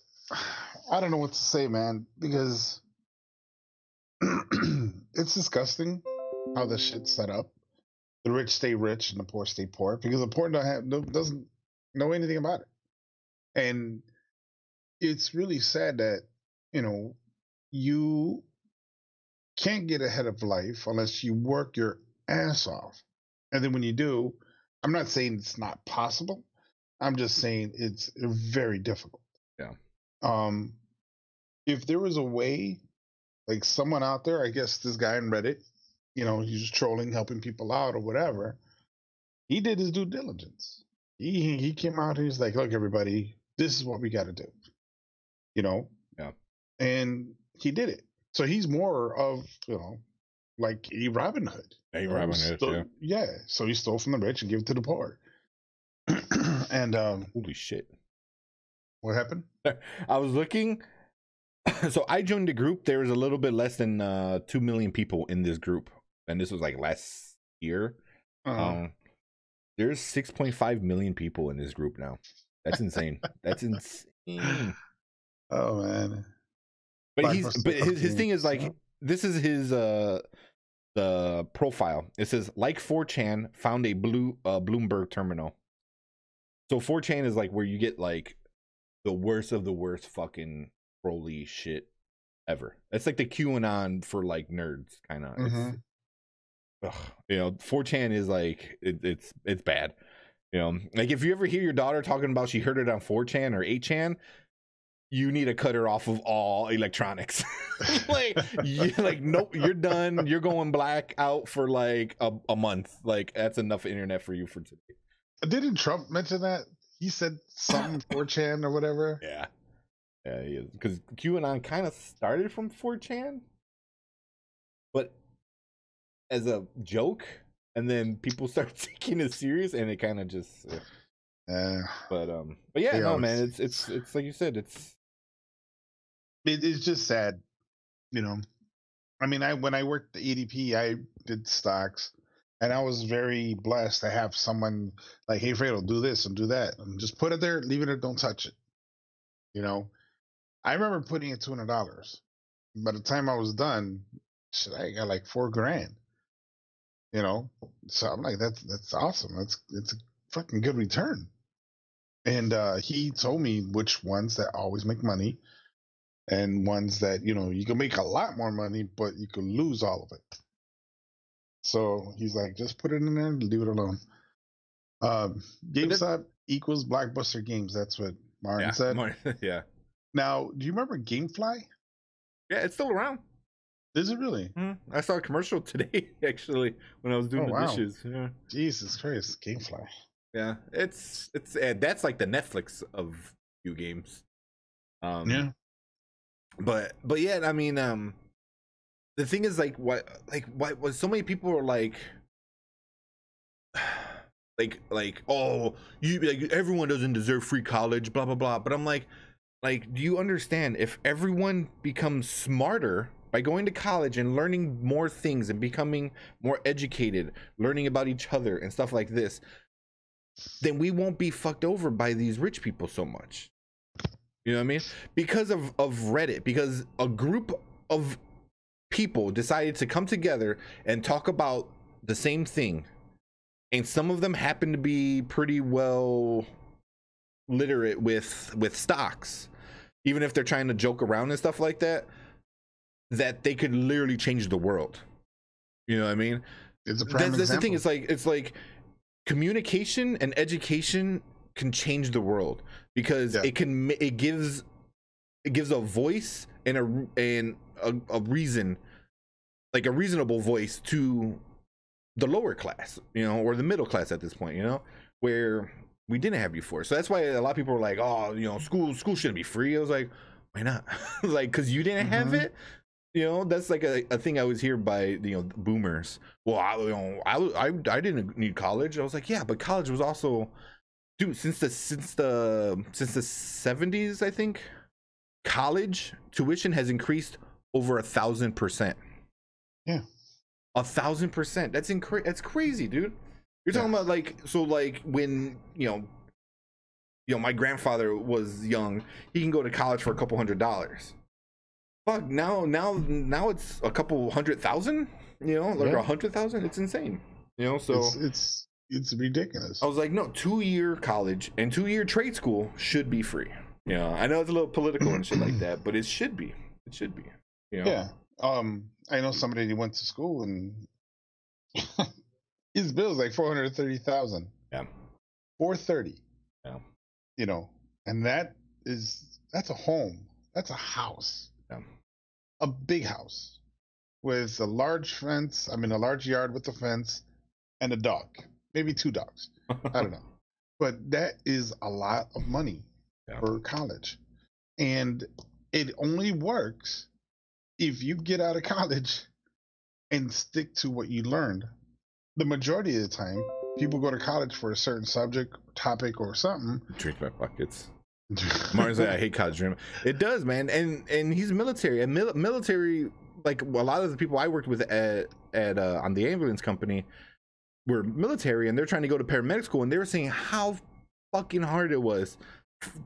Speaker 2: I don't know what to say, man, because *clears throat* it's disgusting how this shit's set up. The rich stay rich and the poor stay poor because the poor don't have no, doesn't know anything about it, and it's really sad that you know you can't get ahead of life unless you work your ass off, and then when you do, I'm not saying it's not possible. I'm just saying it's very difficult.
Speaker 1: Yeah.
Speaker 2: Um, if there was a way, like someone out there, I guess this guy on Reddit, you know, he's just trolling, helping people out or whatever. He did his due diligence. He he came out and he's like, look, everybody, this is what we got to do. You know.
Speaker 1: Yeah.
Speaker 2: And he did it. So he's more of you know, like a Robin Hood. Know,
Speaker 1: Robin Hood,
Speaker 2: stole-
Speaker 1: yeah.
Speaker 2: yeah. So he stole from the rich and gave it to the poor. *clears throat* and um,
Speaker 1: holy shit.
Speaker 2: what happened? *laughs*
Speaker 1: I was looking. *laughs* So I joined the group. There was a little bit less than uh, two million people in this group, and this was like last year.
Speaker 2: Uh,
Speaker 1: Um, there's 6.5 million people in this group now. That's insane. That's *laughs* insane.
Speaker 2: oh man.
Speaker 1: But he's but his, his thing is like this is his uh the profile. It says like 4chan found a blue uh Bloomberg terminal. So 4chan is like where you get like the worst of the worst fucking trolly shit ever. It's like the QAnon for like nerds kind of.
Speaker 2: Mhm.
Speaker 1: You know, 4chan is like it, it's it's bad. You know, like if you ever hear your daughter talking about she heard it on 4chan or 8chan, you need to cut her off of all electronics. *laughs* like, you, like nope, you're done. You're going black out for like a, a month. Like that's enough internet for you for today.
Speaker 2: Didn't Trump mention that he said something *laughs* 4chan or whatever.
Speaker 1: Yeah. Yeah, he is. Because QAnon kind of started from 4chan, but as a joke, and then people *laughs* start taking it serious, and it kind of just. uh,
Speaker 2: Uh,
Speaker 1: But um, but yeah, no,
Speaker 2: always-
Speaker 1: man, it's it's it's like you said, it's
Speaker 2: it, it's just sad, you know. I mean, I when I worked at ADP, I did stocks, and I was very blessed to have someone like, "Hey, Fredo, do this and do that, and just put it there, leave it there, don't touch it." You know, I remember putting in two hundred dollars. By the time I was done, shit, I got like four grand. You know, so I'm like, that's that's awesome. That's it's a fucking good return. And uh, he told me which ones that always make money and ones that you know you can make a lot more money, but you can lose all of it. So he's like, just put it in there and leave it alone. Um, GameStop equals Blockbuster Games. That's what Martin
Speaker 1: yeah,
Speaker 2: said.
Speaker 1: more- *laughs* yeah,
Speaker 2: Now, do you remember GameFly?
Speaker 1: yeah, it's still around.
Speaker 2: Is it really?
Speaker 1: Mhm. I saw a commercial *laughs* today actually when I was doing
Speaker 2: Oh,
Speaker 1: the
Speaker 2: wow.
Speaker 1: dishes. Yeah,
Speaker 2: Jesus Christ, GameFly.
Speaker 1: yeah, it's it's uh, that's like the Netflix of you games. Um,
Speaker 2: yeah.
Speaker 1: But but yeah i mean um the thing is like what like what was so many people are like *sighs* like like oh you like everyone doesn't deserve free college blah blah blah. But i'm like like do you understand? If everyone becomes smarter by going to college and learning more things and becoming more educated learning about each other and stuff like this then we won't be fucked over by these rich people so much you know what I mean? Because of of Reddit, because a group of people decided to come together and talk about the same thing, and some of them happen to be pretty well literate with with stocks, even if they're trying to joke around and stuff like that. That they could literally change the world. You know what I mean?
Speaker 2: It's a prime
Speaker 1: that's, that's the thing. It's like it's like communication and education can change the world because
Speaker 2: Yeah.
Speaker 1: it can it gives it gives a voice and a and a, a reason like a reasonable voice to the lower class you know or the middle class at this point you know where we didn't have before. So that's why a lot of people were like oh you know school school shouldn't be free. I was like why not? *laughs* Like because you didn't have
Speaker 2: Mhm.
Speaker 1: it? You know that's like a, a thing i was hear by you know boomers. Well I, you know, I, I i didn't need college. I was like yeah but college was also dude since the since the since the 70s i think college tuition has increased over a thousand percent.
Speaker 2: Yeah.
Speaker 1: a thousand percent. That's incre- that's crazy dude. You're talking about like so like when you know you know my grandfather was young he can go to college for a couple hundred dollars. Fuck now now now it's a couple hundred thousand you know like
Speaker 2: Yeah.
Speaker 1: a hundred thousand? It's insane you know so
Speaker 2: it's, it's it's ridiculous.
Speaker 1: I was like, no, two year college and two year trade school should be free. You know, I know it's a little political and shit like that, but it should be. It should be. You know?
Speaker 2: Yeah. Um, I know somebody who went to school and *laughs* his bill is like four hundred thirty thousand.
Speaker 1: Yeah.
Speaker 2: Four thirty.
Speaker 1: Yeah.
Speaker 2: You know, and that is that's a home. That's a house.
Speaker 1: Yeah.
Speaker 2: A big house with a large fence. I mean, a large yard with a fence and a dog, maybe two dogs. I don't know, *laughs* but that is a lot of money
Speaker 1: Yeah.
Speaker 2: for college, and it only works if you get out of *laughs* college and stick to what you learned. The majority of the time, people go to college for a certain subject, topic, or something.
Speaker 1: Drink my buckets. *laughs* Martin's like, I hate college dream. It does, man. And and he's military. And mil- military, like a lot of the people I worked with at at uh, on the ambulance company were military, and they're trying to go to paramedic school, and they were saying how fucking hard it was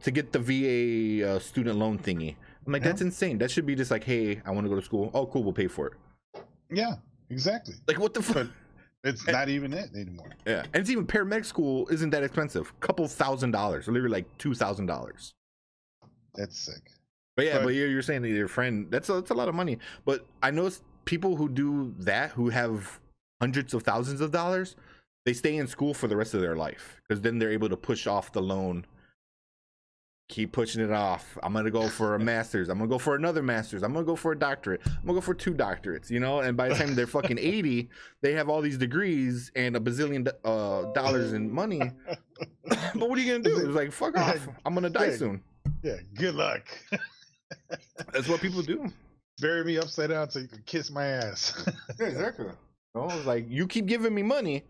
Speaker 1: to get the VA uh, student loan thingy. I'm like,
Speaker 2: Yeah.
Speaker 1: that's insane. That should be just like, hey, I want to go to school. Oh, cool, we'll pay for it.
Speaker 2: yeah, exactly.
Speaker 1: Like, what the fuck?
Speaker 2: It's
Speaker 1: And-
Speaker 2: not even it anymore.
Speaker 1: Yeah, and it's even paramedic school isn't that expensive. couple thousand dollars, literally like two thousand dollars.
Speaker 2: That's sick.
Speaker 1: But yeah,
Speaker 2: But-
Speaker 1: but you're, you're saying that your friend that's a, that's a lot of money. But I know people who do that who have hundreds of thousands of dollars, they stay in school for the rest of their life because then they're able to push off the loan keep pushing it off. I'm gonna go for a *laughs* master's. I'm gonna go for another master's. I'm gonna go for a doctorate. I'm gonna go for two doctorates. You know, and by the time they're fucking *laughs* 80, they have all these degrees and a bazillion uh, dollars in money. *laughs* but what are you gonna do? It's like fuck off. I'm gonna die
Speaker 2: Yeah.
Speaker 1: soon.
Speaker 2: Yeah, good luck.
Speaker 1: That's what people do.
Speaker 2: Bury me upside down so you can kiss my ass.
Speaker 1: Yeah, exactly. You know, it's like you keep giving me money,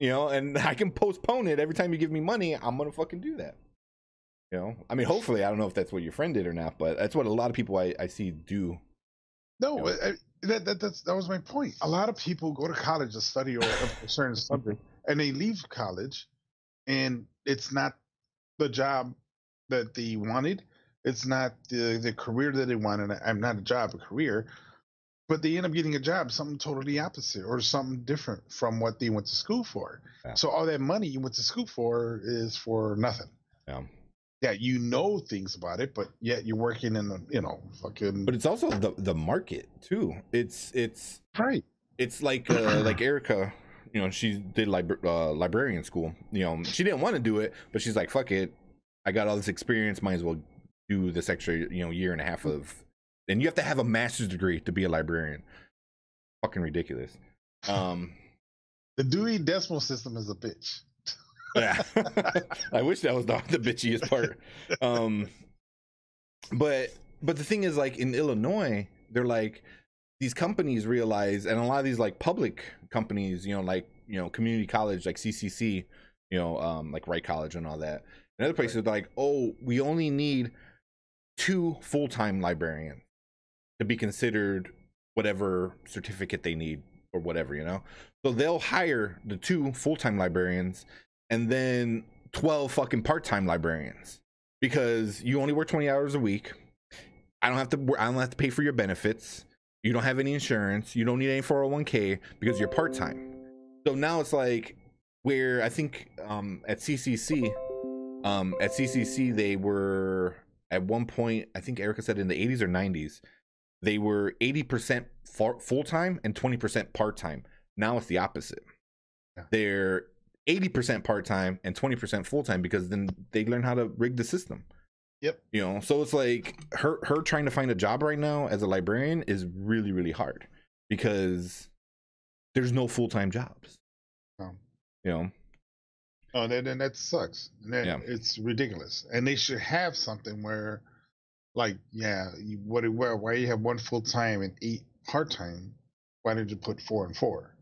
Speaker 1: you know, and *laughs* I can postpone it every time you give me money. I'm gonna fucking do that. You know, I mean, hopefully, I don't know if that's what your friend did or not, but that's what a lot of people I, I see do.
Speaker 2: No, I, I- that, that that's that was my point. A lot of people go to college to study or a certain *laughs* subject, and they leave college, and it's not the job that they wanted. It's not the the career that they wanted. I'm not a job, a career, but they end up getting a job, something totally opposite or something different from what they went to school for.
Speaker 1: Yeah.
Speaker 2: So all that money you went to school for is for nothing.
Speaker 1: Yeah.
Speaker 2: Yeah, you know things about it, but yet you're working in a you know fucking
Speaker 1: But it's also the the market too. It's it's
Speaker 2: right.
Speaker 1: it's like uh, *clears throat* like Erica, you know, she did libra- uh, librarian school. You know, she didn't want to do it, but she's like, "Fuck it, I got all this experience. Might as well do this extra, you know, year and a half of." And you have to have a master's degree to be a librarian. Fucking ridiculous. Um, *laughs*
Speaker 2: The Dewey Decimal System is a bitch.
Speaker 1: yeah, *laughs* I wish that was the, the bitchiest part. Um, but but the thing is, like in Illinois, they're like these companies realize, and a lot of these like public companies, you know, like you know, community college, like CCC, you know, um, like Wright College and all that. And other places are like, oh, we only need two full time librarians to be considered whatever certificate they need or whatever, you know. So they'll hire the two full time librarians and then 12 fucking part-time librarians because you only work 20 hours a week. I don't have to i don't have to pay for your benefits. You don't have any insurance. You don't need any 401k because you're part-time. So now it's like where i think um at ccc um at ccc they were at one point i think erica said in the 80s or 90s they were 80% full-time and 20% part-time now it's the opposite
Speaker 2: Yeah.
Speaker 1: they're 80% part-time and 20% full-time because then they learn how to rig the system
Speaker 2: Yep.
Speaker 1: you know so it's like her her trying to find a job right now as a librarian is really really hard because there's no full-time jobs
Speaker 2: No.
Speaker 1: you know
Speaker 2: Oh, then, then that sucks. And then
Speaker 1: Yeah.
Speaker 2: It's ridiculous. And they should have something where, like, yeah, you, what? Where? Why you have one full time and eight part time? Why did you put four and four?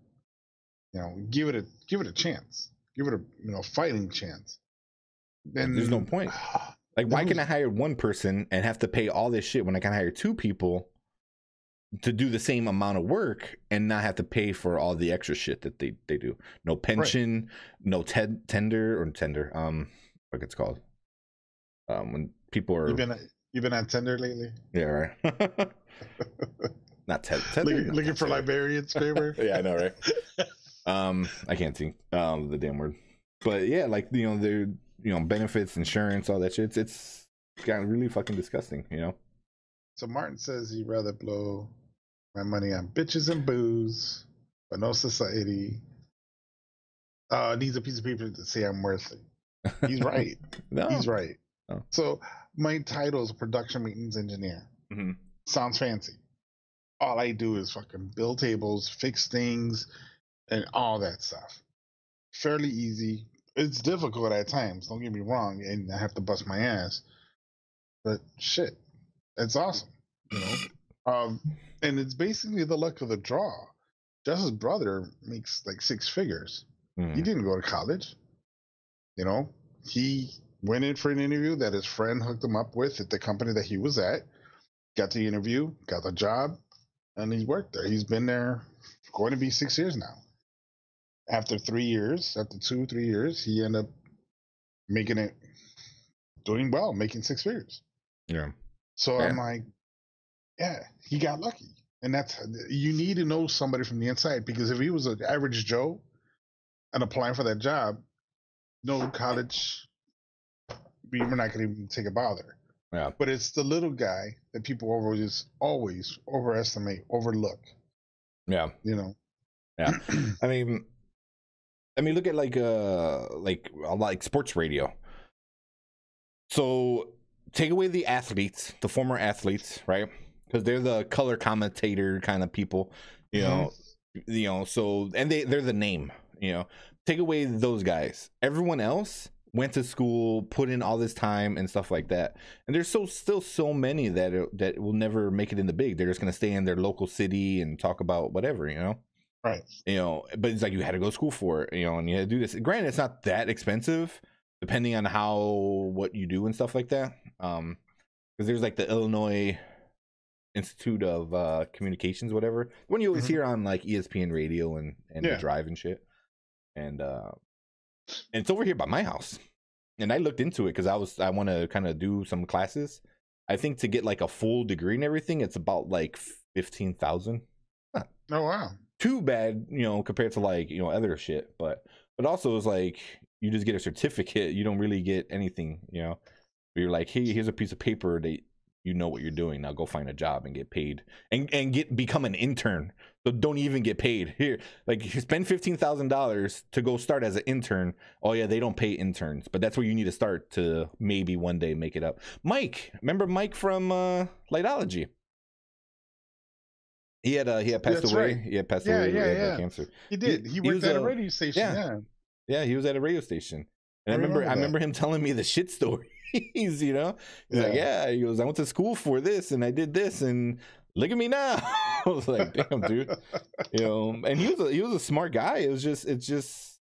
Speaker 2: You know, give it a give it a chance. Give it a you know fighting chance. Then
Speaker 1: There's no point. *sighs* like why
Speaker 2: Then
Speaker 1: can i hire one person and have to pay all this shit when i can hire two people to do the same amount of work and not have to pay for all the extra shit that they they do no pension no ted tender or tender um what it's called um when people are
Speaker 2: You've been on Tinder lately,
Speaker 1: yeah right *laughs* not ted tender
Speaker 2: looking,
Speaker 1: not
Speaker 2: looking for
Speaker 1: tender.
Speaker 2: librarians, Cramer. *laughs*
Speaker 1: yeah i know right *laughs* um i can't think um the damn word but yeah like you know they're you know benefits insurance all that shit it's, it's gotten really fucking disgusting you know
Speaker 2: So Martin says he'd rather blow my money on bitches and booze, but no society. Uh, needs a piece of paper to say I'm worth it. He's right.
Speaker 1: no
Speaker 2: He's right.
Speaker 1: Oh.
Speaker 2: So my title is production maintenance engineer.
Speaker 1: Mhm.
Speaker 2: Sounds fancy. All I do is fucking build tables, fix things, and all that stuff. Fairly easy. It's difficult at times. Don't get me wrong, and I have to bust my ass. But shit, it's awesome. You know. Um, and it's basically the luck of the draw. Jess's brother makes like six figures.
Speaker 1: Mhm.
Speaker 2: He didn't go to college. You know, he went in for an interview that his friend hooked him up with at the company that he was at. Got the interview, got the job, and he's worked there. He's been there going to be six years now. After three years, after two, three years, he ended up making it doing well, making six figures.
Speaker 1: yeah
Speaker 2: So
Speaker 1: Yeah.
Speaker 2: I'm like, yeah, he got lucky. And that's you need to know somebody from the inside because if he was an average Joe and applying for that job, no college, we're not going to even take a bother.
Speaker 1: yeah
Speaker 2: But it's the little guy that people always always overestimate, overlook.
Speaker 1: yeah
Speaker 2: You know,
Speaker 1: Yeah. I mean, I mean, look at like uh like a lot like sports radio. So take away the athletes, the former athletes, right? Because they're the color commentator kind of people, you know. You know, so and they they're the name, you know. Take away those guys. Everyone else went to school, put in all this time and stuff like that. And there's so still so many that are, that will never make it in the big. They're just gonna stay in their local city and talk about whatever, you know.
Speaker 2: Right.
Speaker 1: You know, but it's like you had to go to school for it, you know, and you had to do this. Granted, it's not that expensive, depending on how what you do and stuff like that. Um, because there's like the Illinois Institute of uh Communications, whatever. The one you always
Speaker 2: Mhm.
Speaker 1: hear on like ESPN radio and and
Speaker 2: Yeah.
Speaker 1: the drive and shit. And uh and it's over here by my house. And I looked into it because I was I want to kind of do some classes. I think to get like a full degree and everything, it's about like fifteen thousand.
Speaker 2: Oh wow.
Speaker 1: Too bad, you know, compared to like you know other shit. But but also it's like you just get a certificate. You don't really get anything, you know. You're like, hey, here's a piece of paper that you know what you're doing. Now go find a job and get paid and and get become an intern. So don't even get paid here. Like you spend fifteen thousand dollars to go start as an intern. Oh yeah, they don't pay interns, but that's where you need to start to maybe one day make it up. Mike, remember Mike from uh, Lightology? He had uh, he had passed
Speaker 2: That's
Speaker 1: away.
Speaker 2: right.
Speaker 1: He had passed
Speaker 2: Yeah,
Speaker 1: away.
Speaker 2: yeah,
Speaker 1: uh,
Speaker 2: yeah.
Speaker 1: cancer.
Speaker 2: He did.
Speaker 1: he
Speaker 2: He,
Speaker 1: was
Speaker 2: worked at a
Speaker 1: a-
Speaker 2: radio station.
Speaker 1: yeah.
Speaker 2: Yeah.
Speaker 1: Yeah, he was at a radio station. And I,
Speaker 2: I
Speaker 1: remember,
Speaker 2: remember
Speaker 1: I remember him telling me the shit stories. *laughs* You know, he's like,
Speaker 2: Yeah.
Speaker 1: "Yeah," he goes, "I went to school for this, and I did this, and look at me now." *laughs* I was like, "Damn, dude," you know. And he was a, he was a smart guy. It was just, it's just,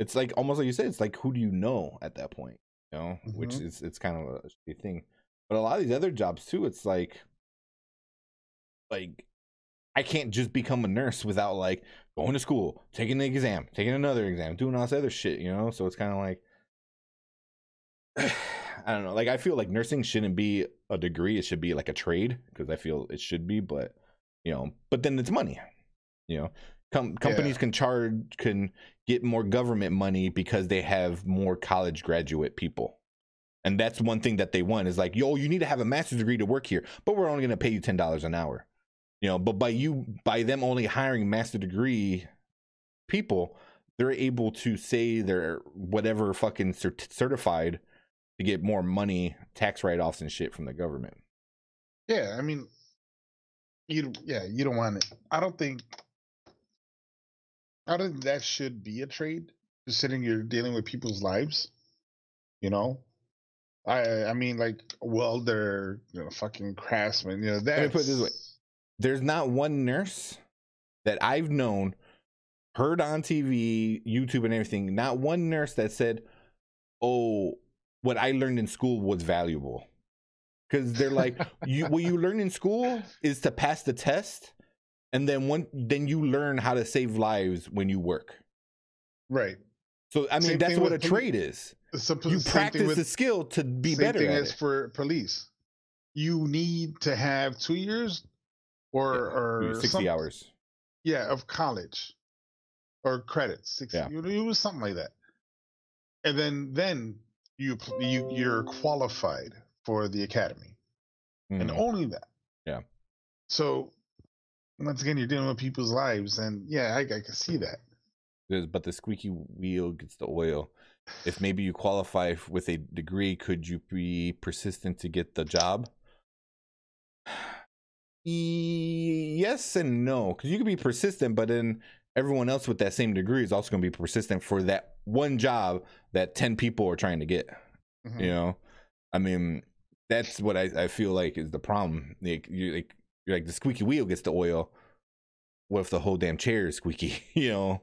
Speaker 1: it's like almost like you said. It's like, who do you know at that point? You know, which
Speaker 2: Mhm.
Speaker 1: is it's kind of a shitty thing. But a lot of these other jobs too, it's like, like I can't just become a nurse without like going to school, taking the exam, taking another exam, doing all this other shit, you know? So it's kind of like *sighs* I don't know. Like I feel like nursing shouldn't be a degree, it should be like a trade because I feel it should be, but you know, but then it's money. You know, Com- companies
Speaker 2: Yeah.
Speaker 1: can charge can get more government money because they have more college graduate people. And that's one thing that they want is like, yo, you need to have a master's degree to work here, but we're only going to pay you $10 an hour you know but by you by them only hiring master degree people they're able to say they're whatever fucking cert- certified to get more money tax write-offs and shit from the government
Speaker 2: Yeah, I mean, you yeah, you don't want it. I don't think. I don't think that should be a trade. Considering you're dealing with people's lives, you know. I I mean, like welder, you know, fucking craftsman, you know. That
Speaker 1: put it this way. There's not one nurse that i've known heard on tv youtube and everything not one nurse that said oh what i learned in school was valuable because they're like *laughs* you what you learn in school is to pass the test and then one then you learn how to save lives when you work
Speaker 2: right.
Speaker 1: so i mean
Speaker 2: Same
Speaker 1: that's what a trade is
Speaker 2: So,
Speaker 1: you practice
Speaker 2: with-
Speaker 1: the skill to be
Speaker 2: same
Speaker 1: better
Speaker 2: thing
Speaker 1: at
Speaker 2: as
Speaker 1: it.
Speaker 2: for police. You need to have two years or
Speaker 1: Yeah,
Speaker 2: or
Speaker 1: 60
Speaker 2: some-
Speaker 1: hours
Speaker 2: yeah of college or credits six
Speaker 1: Yeah.
Speaker 2: it was something like that and then then you you you're qualified for the academy and
Speaker 1: Mhm.
Speaker 2: only that
Speaker 1: Yeah.
Speaker 2: so once again you're dealing with people's lives and yeah i, I can see that
Speaker 1: There's- but the squeaky wheel gets the oil. If maybe you qualify with a degree, could you be persistent to get the job? Yes and no, because you could be persistent, but then everyone else with that same degree is also going to be persistent for that one job that ten people are trying to get.
Speaker 2: Mhm.
Speaker 1: You know, I mean, that's what I, I feel like is the problem. Like you like you're like the squeaky wheel gets the oil. What if the whole damn chair is squeaky? *laughs* you know,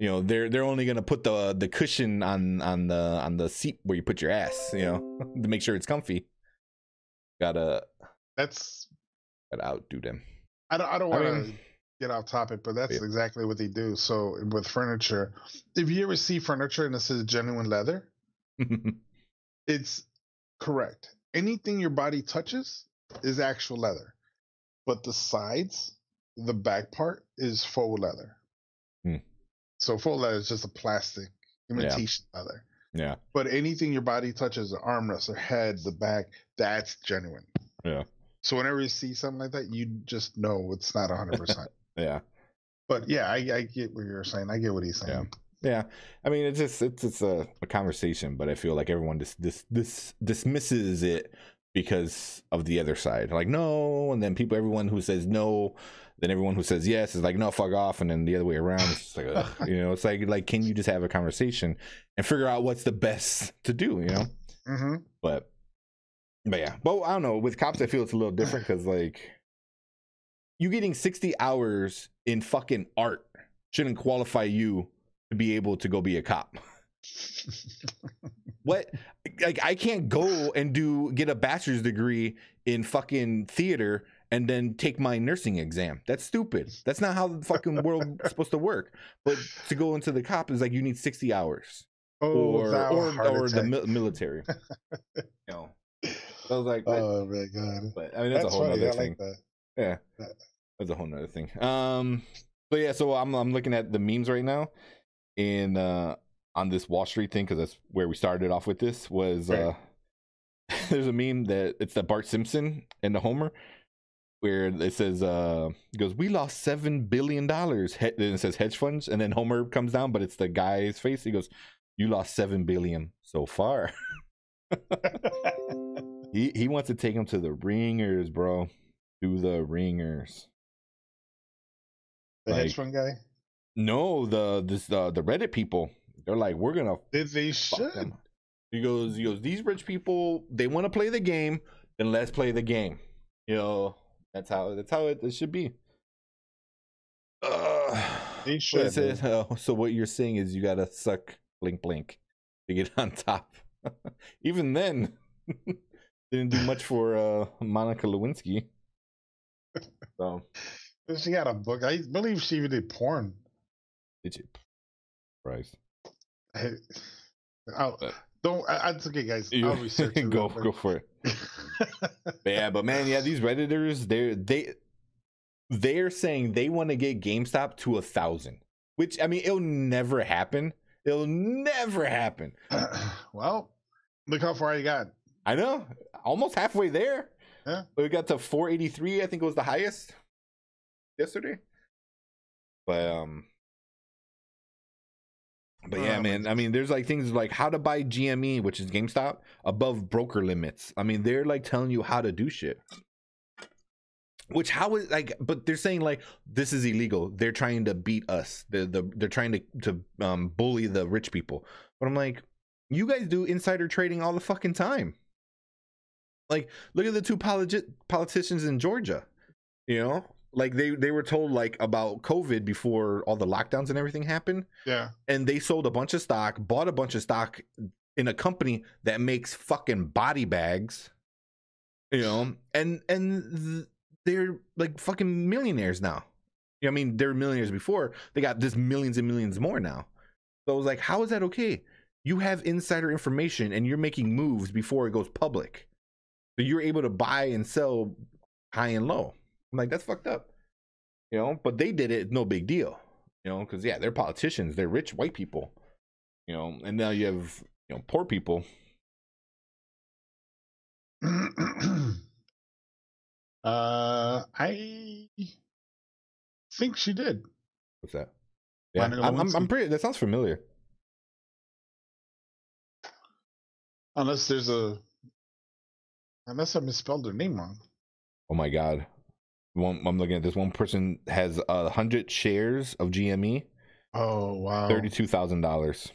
Speaker 1: you know they're they're only gonna put the the cushion on on the on the seat where you put your ass. You know, *laughs* to make sure it's comfy. Gotta
Speaker 2: that's
Speaker 1: gotta outdo them.
Speaker 2: i don't i don't want to get off topic but that's
Speaker 1: Yeah.
Speaker 2: exactly what they do so with furniture if you ever see furniture and it says genuine leather *laughs* it's correct. Anything your body touches is actual leather, but the sides, the back part is faux leather.
Speaker 1: Hmm.
Speaker 2: So faux leather is just a plastic imitation leather.
Speaker 1: yeah,
Speaker 2: But anything your body touches, the armrest, the head, the back, that's genuine.
Speaker 1: yeah,
Speaker 2: So whenever you see something like that, you just know it's not hundred percent. *laughs*
Speaker 1: yeah.
Speaker 2: But yeah, I, I get what you're saying. I get what he's saying.
Speaker 1: Yeah, I mean, it's just it's it's a, a conversation, but I feel like everyone just dis, dis, dismisses it because of the other side. Like no, and then people, everyone who says no, then everyone who says yes is like no, fuck off, and then the other way around. It's just like ugh, *laughs* you know, it's like like can you just have a conversation and figure out what's the best to do? You know,
Speaker 2: Mm-hmm.
Speaker 1: but but yeah, but I don't know. With cops, I feel it's a little different because like you getting sixty hours in fucking art shouldn't qualify you to be able to go be a cop. What? Like I can't go and do get a bachelor's degree in fucking theater and then take my nursing exam. That's stupid. That's not how the fucking world is supposed to work. But to go into the cop is like you need 60 hours
Speaker 2: Oh,
Speaker 1: or or, or the military. *laughs* you know. I was like, what?
Speaker 2: Oh my god.
Speaker 1: but I mean that's,
Speaker 2: That's
Speaker 1: a whole
Speaker 2: funny.
Speaker 1: other thing.
Speaker 2: like that.
Speaker 1: Yeah, that's a whole other thing. Um, so yeah, so I'm I'm looking at the memes right now, and uh, on this Wall Street thing because that's where we started off with. This was
Speaker 2: Right.
Speaker 1: uh, *laughs* there's a meme that it's the Bart Simpson and the Homer, where it says uh, it goes we lost seven billion dollars. He- then it says hedge funds, and then Homer comes down, but it's the guy's face. He goes, "You lost seven billion so far." *laughs* *laughs* he he wants to take him to the wringers, bro. To the wringers.
Speaker 2: the
Speaker 1: Like-
Speaker 2: hedge fund guy.
Speaker 1: No, the this uh, the Reddit people. They're like, we're gonna
Speaker 2: they
Speaker 1: fuck
Speaker 2: should?
Speaker 1: them. He goes, he goes. These rich people, they want to play the game. Then let's play the game. You know, that's how that's how it, it should be. Uh, *sighs*
Speaker 2: They should.
Speaker 1: uh, so what you're saying is you gotta suck blink blink to get *laughs* on top. *laughs* Even then, *laughs* didn't do much for uh, Monica Lewinsky. *laughs* So
Speaker 2: She had a book. I believe she even did porn.
Speaker 1: did you? Christ.
Speaker 2: I, I'll- don't. I, it's okay, guys.
Speaker 1: You-
Speaker 2: I'll research *laughs*
Speaker 1: go go for it. But *laughs* yeah, but man, yeah, these redditors, they're they they're saying they want to get GameStop to a thousand, which I mean, it'll never happen. It'll never happen. *clears throat*
Speaker 2: well, look how far you got.
Speaker 1: I know, almost halfway there.
Speaker 2: Yeah.
Speaker 1: we got to 483. I think it was the highest yesterday. But um, but yeah, man. I mean, there's like things like how to buy GME, which is GameStop, above broker limits. I mean, they're like telling you how to do shit. Which how is like, but they're saying like this is illegal. They're trying to beat us. They're the they're trying to to um bully the rich people. But I'm like, you guys do insider trading all the fucking time. Like, look at the two politi- politicians in Georgia. You know, like they they were told like about COVID before all the lockdowns and everything happened
Speaker 2: Yeah.
Speaker 1: and they sold a bunch of stock, bought a bunch of stock in a company that makes fucking body bags, you know, and and th- they're like fucking millionaires now. You know, I mean, they were millionaires before. They got this millions and millions more now. So I was like, how is that okay? You have insider information and you're making moves before it goes public. So you're able to buy and sell high and low. I'm like, that's fucked up. You know, but they did it, no big deal you know because yeah they're politicians they're rich white people you know and now you have you know poor people *clears throat*
Speaker 2: uh, I think she did.
Speaker 1: what's that yeah I'm, I'm, I'm pretty that sounds familiar
Speaker 2: Unless there's a. Unless I misspelled their name wrong.
Speaker 1: oh my god. One i'm looking at this. One person has a hundred shares of gme
Speaker 2: Oh wow.
Speaker 1: $32000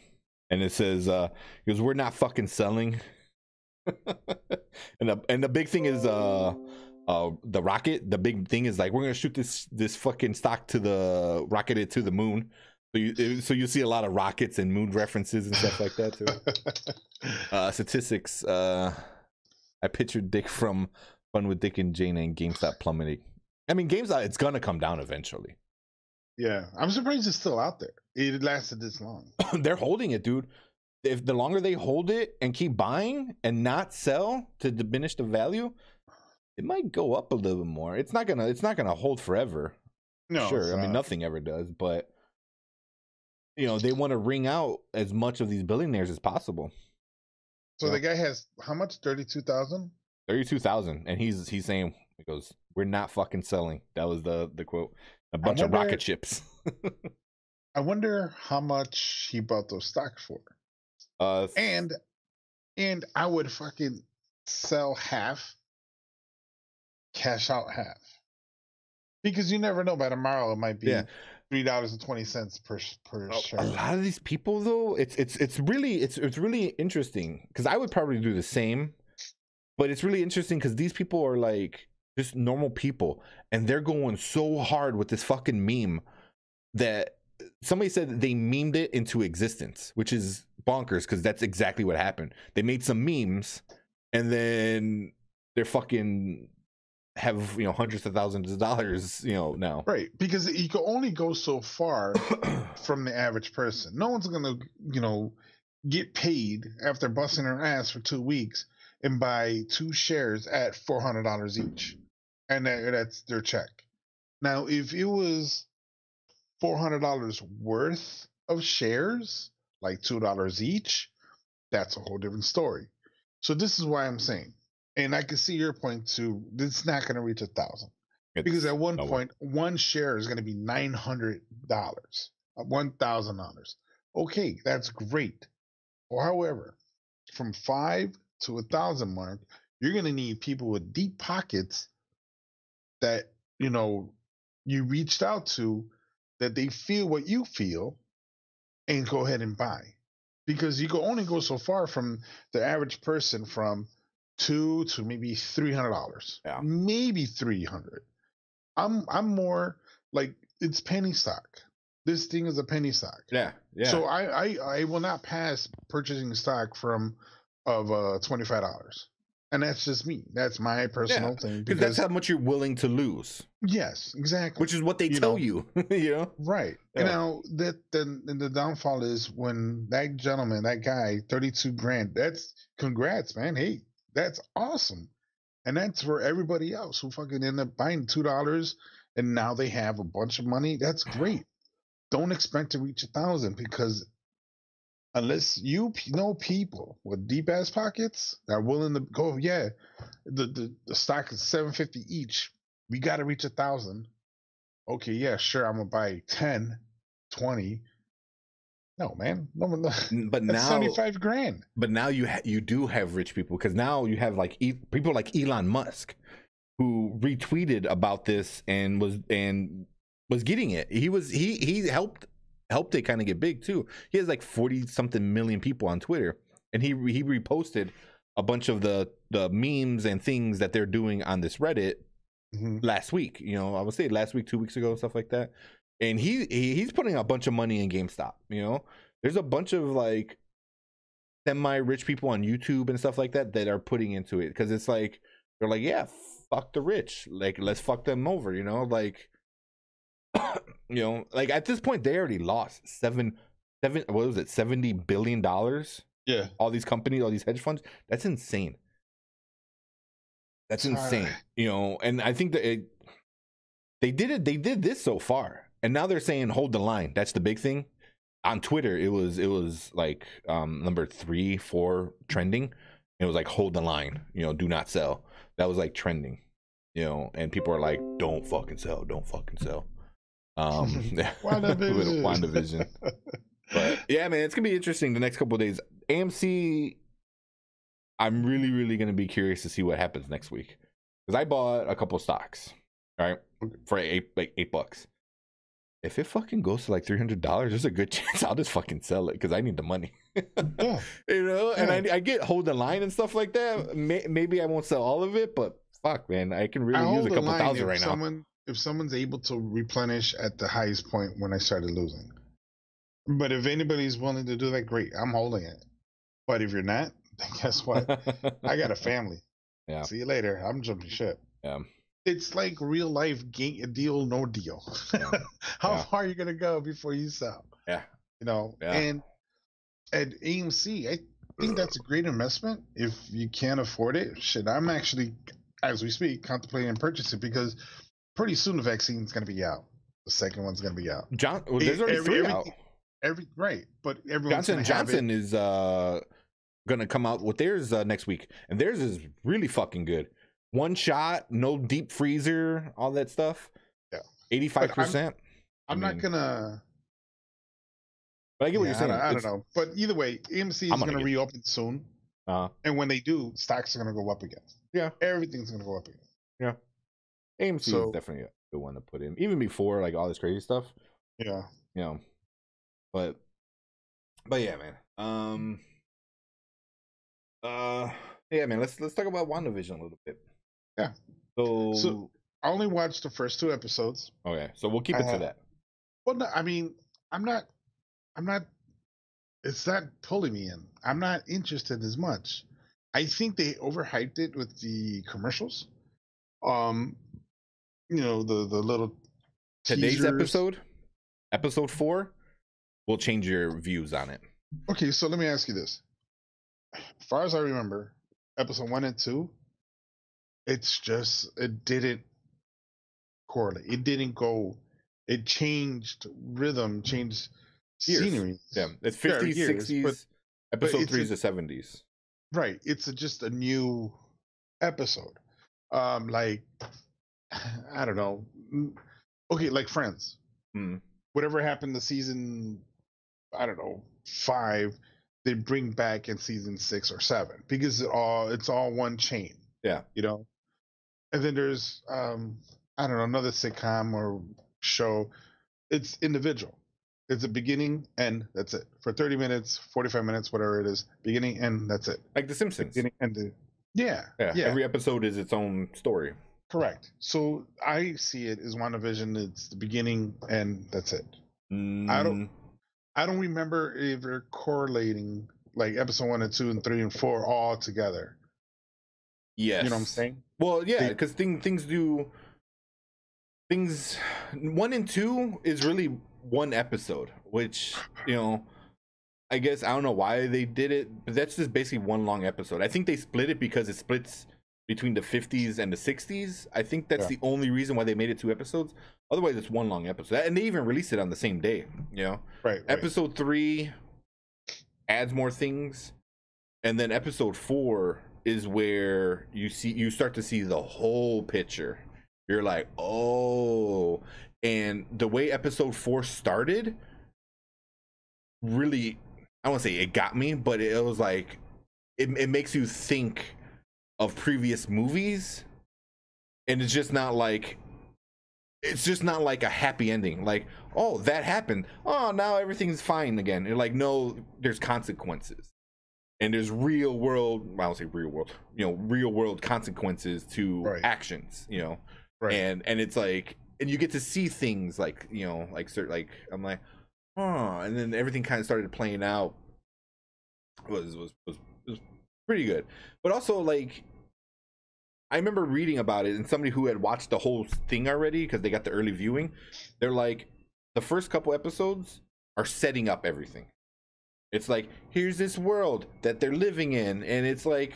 Speaker 1: and it says uh because we're not fucking selling. *laughs* And the, and the big thing is uh uh the rocket the big thing is like we're gonna shoot this this fucking stock to the rocket it to the moon. So you so you see a lot of rockets and moon references and stuff like that too. *laughs* Uh statistics uh i pictured dick from fun with dick and jane and gamestop plummeting i mean gamestop it's gonna come down eventually
Speaker 2: yeah, I'm surprised it's still out there. It lasted this long. *clears throat*
Speaker 1: they're holding it, dude. If the longer they hold it and keep buying and not sell to diminish the value, it might go up a little bit more. It's not gonna. It's not gonna hold forever.
Speaker 2: No,
Speaker 1: sure. I mean, nothing ever does, but you know they want to wring out as much of these billionaires as possible.
Speaker 2: So
Speaker 1: Yeah.
Speaker 2: the guy has how much? Thirty-two thousand.
Speaker 1: Thirty-two thousand, and he's he's saying he goes, "We're not fucking selling." That was the the quote. A bunch of rocket ships. *laughs*
Speaker 2: I wonder how much he bought those stocks for.
Speaker 1: Uh,
Speaker 2: And and I would fucking sell half, cash out half. Because you never know by tomorrow it might be
Speaker 1: Yeah.
Speaker 2: Three dollars and twenty cents per per oh,
Speaker 1: a-
Speaker 2: share.
Speaker 1: a lot of these people though, it's it's it's really it's it's really interesting because I would probably do the same, but it's really interesting because these people are like just normal people and they're going so hard with this fucking meme that somebody said they memed it into existence, which is bonkers because that's exactly what happened. They made some memes and then they're fucking have you know hundreds of thousands of dollars you know now.
Speaker 2: Right, because you can only go so far *coughs* from the average person. No one's gonna, you know, get paid after busting their ass for two weeks and buy two shares at four hundred dollars each, and that, that's their check. Now, if it was four hundred dollars worth of shares, like two dollars each, that's a whole different story. So this is why I'm saying, and I can see your point too. It's not going to reach a thousand because at one
Speaker 1: no way.
Speaker 2: point one share is going to be nine hundred dollars, uh, one thousand dollars. Okay, that's great. Or however, from five to a thousand mark, you're going to need people with deep pockets that you know you reached out to that they feel what you feel and go ahead and buy because you can only go so far from the average person from two to maybe three hundred dollars
Speaker 1: Yeah.
Speaker 2: maybe 300 i'm i'm more like it's penny stock this thing is a penny stock
Speaker 1: yeah yeah
Speaker 2: so I, I i will not pass purchasing stock from of uh $25 and that's just me that's my personal thing
Speaker 1: because that's how much you're willing to lose,
Speaker 2: yes exactly
Speaker 1: which is what they
Speaker 2: You
Speaker 1: tell
Speaker 2: know.
Speaker 1: you. *laughs* you know,
Speaker 2: Right.
Speaker 1: Yeah.
Speaker 2: Now that then the downfall is when that gentleman, that guy, thirty-two grand. That's congrats, man. Hey, that's awesome. And that's for everybody else who fucking end up buying two dollars and now they have a bunch of money. That's great. Don't expect to reach a thousand because unless you know people with deep ass pockets that are willing to go, yeah, the the, the stock is seven fifty each. We got to reach a thousand okay, yeah, sure, I'm gonna buy 10, 20. No, man, no, no,
Speaker 1: but *laughs* now,
Speaker 2: 75 grand.
Speaker 1: but now you ha- you do have rich people because now you have like e- people like Elon Musk who retweeted about this and was and was getting it. He was he he helped helped it kind of get big too. He has like forty something million people on Twitter, and he he reposted a bunch of the the memes and things that they're doing on this Reddit
Speaker 2: Mhm.
Speaker 1: last week. You know, I would say last week, two weeks ago, stuff like that. And he, he he's putting a bunch of money in GameStop. You know, there's a bunch of like semi-rich people on YouTube and stuff like that that are putting into it because it's like they're like, yeah, fuck the rich, like let's fuck them over. You know, like *coughs* you know, like at this point they already lost seven seven what was it seventy billion dollars
Speaker 2: Yeah,
Speaker 1: all these companies, all these hedge funds. That's insane. That's insane. You know, and I think that it, they did it. They did this so far, and now they're saying hold the line. That's the big thing. On Twitter, it was it was like um number three, four trending. It was like hold the line. You know, do not sell. That was like trending. You know, and people are like, don't fucking sell, don't fucking sell. Um, *laughs* *laughs*
Speaker 2: WandaVision.
Speaker 1: WandaVision. But *laughs* yeah, man, it's gonna be interesting the next couple of days. AMC, I'm really, really gonna be curious to see what happens next week because I bought a couple stocks, right, for eight like eight bucks. If it fucking goes to like three hundred dollars, there's a good *laughs* chance I'll just fucking sell it because I need the money. *laughs*
Speaker 2: yeah.
Speaker 1: you know, and I, I get hold the line and stuff like that. May, maybe I won't sell all of it, but fuck, man, I can
Speaker 2: I
Speaker 1: really use a couple thousand right now.
Speaker 2: if someone's able to replenish at the highest point when I started losing. But if anybody's willing to do that, great. I'm holding it. But if you're not, *laughs* then guess what? I got a family.
Speaker 1: Yeah.
Speaker 2: See you later. I'm jumping ship.
Speaker 1: Yeah.
Speaker 2: It's like real life game deal, no deal.
Speaker 1: Yeah. *laughs*
Speaker 2: How
Speaker 1: Yeah.
Speaker 2: far are you gonna go before you sell?
Speaker 1: Yeah.
Speaker 2: You know,
Speaker 1: Yeah.
Speaker 2: and at AMC, I think that's a great investment if you can't afford it. Shit, I'm actually, as we speak, contemplating purchasing because pretty soon the vaccine's gonna be out. The second one's gonna be out.
Speaker 1: John, well, there's already
Speaker 2: Every-
Speaker 1: three out.
Speaker 2: Every right, but everyone's
Speaker 1: Johnson Johnson is uh gonna come out with theirs uh, next week, and theirs is really fucking good. One shot, no deep freezer, all that stuff.
Speaker 2: Yeah.
Speaker 1: eighty five percent.
Speaker 2: I'm
Speaker 1: I
Speaker 2: not
Speaker 1: mean-
Speaker 2: gonna
Speaker 1: But I get what
Speaker 2: Yeah,
Speaker 1: you're saying.
Speaker 2: I, don't- I don't know, but either way, AMC is
Speaker 1: I'm gonna
Speaker 2: going to
Speaker 1: get-
Speaker 2: reopen soon,
Speaker 1: Uh,
Speaker 2: and when they do, stocks are going to go up again.
Speaker 1: Yeah.
Speaker 2: everything's going to go up again.
Speaker 1: Yeah, AMC
Speaker 2: So-
Speaker 1: is definitely a good one to put in, even before like all this crazy stuff.
Speaker 2: Yeah,
Speaker 1: You know, but but yeah, man. Um. Uh. Yeah, man. Let's let's talk about WandaVision a little bit.
Speaker 2: Yeah.
Speaker 1: So.
Speaker 2: So- I only watched the first two episodes.
Speaker 1: okay. So we'll keep it
Speaker 2: Uh,
Speaker 1: to that.
Speaker 2: Well, no, I mean, I'm not, I'm not. It's not pulling me in. I'm not interested as much. I think they overhyped it with the commercials. Um, you know the the little
Speaker 1: Today's
Speaker 2: teasers.
Speaker 1: episode, episode four, will change your views on it.
Speaker 2: Okay, so let me ask you this. As far as I remember, episode one and two, it's just it didn't correlate. It didn't go. It changed rhythm, changed
Speaker 1: Years.
Speaker 2: scenery.
Speaker 1: Yeah, it's fifties,
Speaker 2: years,
Speaker 1: sixties. Episode three is the seventies.
Speaker 2: Right. It's a, just a new episode. Um, like *sighs* I don't know. Mm, Okay, like Friends.
Speaker 1: Hmm.
Speaker 2: Whatever happened to season, I don't know, five, they bring back in season six or seven because it all it's all one chain.
Speaker 1: Yeah.
Speaker 2: You know. And then there's um, I don't know, another sitcom or show. It's individual. It's a beginning, end, that's it. For 30 minutes, 45 minutes, whatever it is. Beginning, end, that's it.
Speaker 1: Like The Simpsons.
Speaker 2: Beginning, end. the- Yeah.
Speaker 1: Yeah,
Speaker 2: Yeah.
Speaker 1: Every episode is its own story.
Speaker 2: Correct. So I see it as WandaVision. It's the beginning, and that's it. I don't-
Speaker 1: Mm,
Speaker 2: I don't remember ever correlating like episode one and two and three and four all together.
Speaker 1: Yes.
Speaker 2: You know what I'm saying?
Speaker 1: Well, yeah, because thing, things do things. One and two is really one episode, which you know, I guess I don't know why they did it, but that's just basically one long episode. I think they split it because it splits between the 50s and the 60s. I think that's
Speaker 2: Yeah.
Speaker 1: the only reason why they made it two episodes. Otherwise, it's one long episode, and they even released it on the same day. You know,
Speaker 2: Right. right.
Speaker 1: episode three adds more things and then episode four is where you see you start to see the whole picture. You're like oh. And the way episode four started really i won't say it got me but it was like it, it makes you think of previous movies. And it's just not like it's just not like a happy ending. Like oh that happened. Oh now everything's fine again. You're like no there's consequences and there's real world i don't say real world you know real world consequences to
Speaker 2: Right.
Speaker 1: actions you know
Speaker 2: Right.
Speaker 1: and and it's like and you get to see things like you know like certain like i'm like oh and then everything kind of started playing out was was was was pretty good but also like i remember reading about it and somebody who had watched the whole thing already because they got the early viewing they're like the first couple episodes are setting up everything it's like here's this world that they're living in and it's like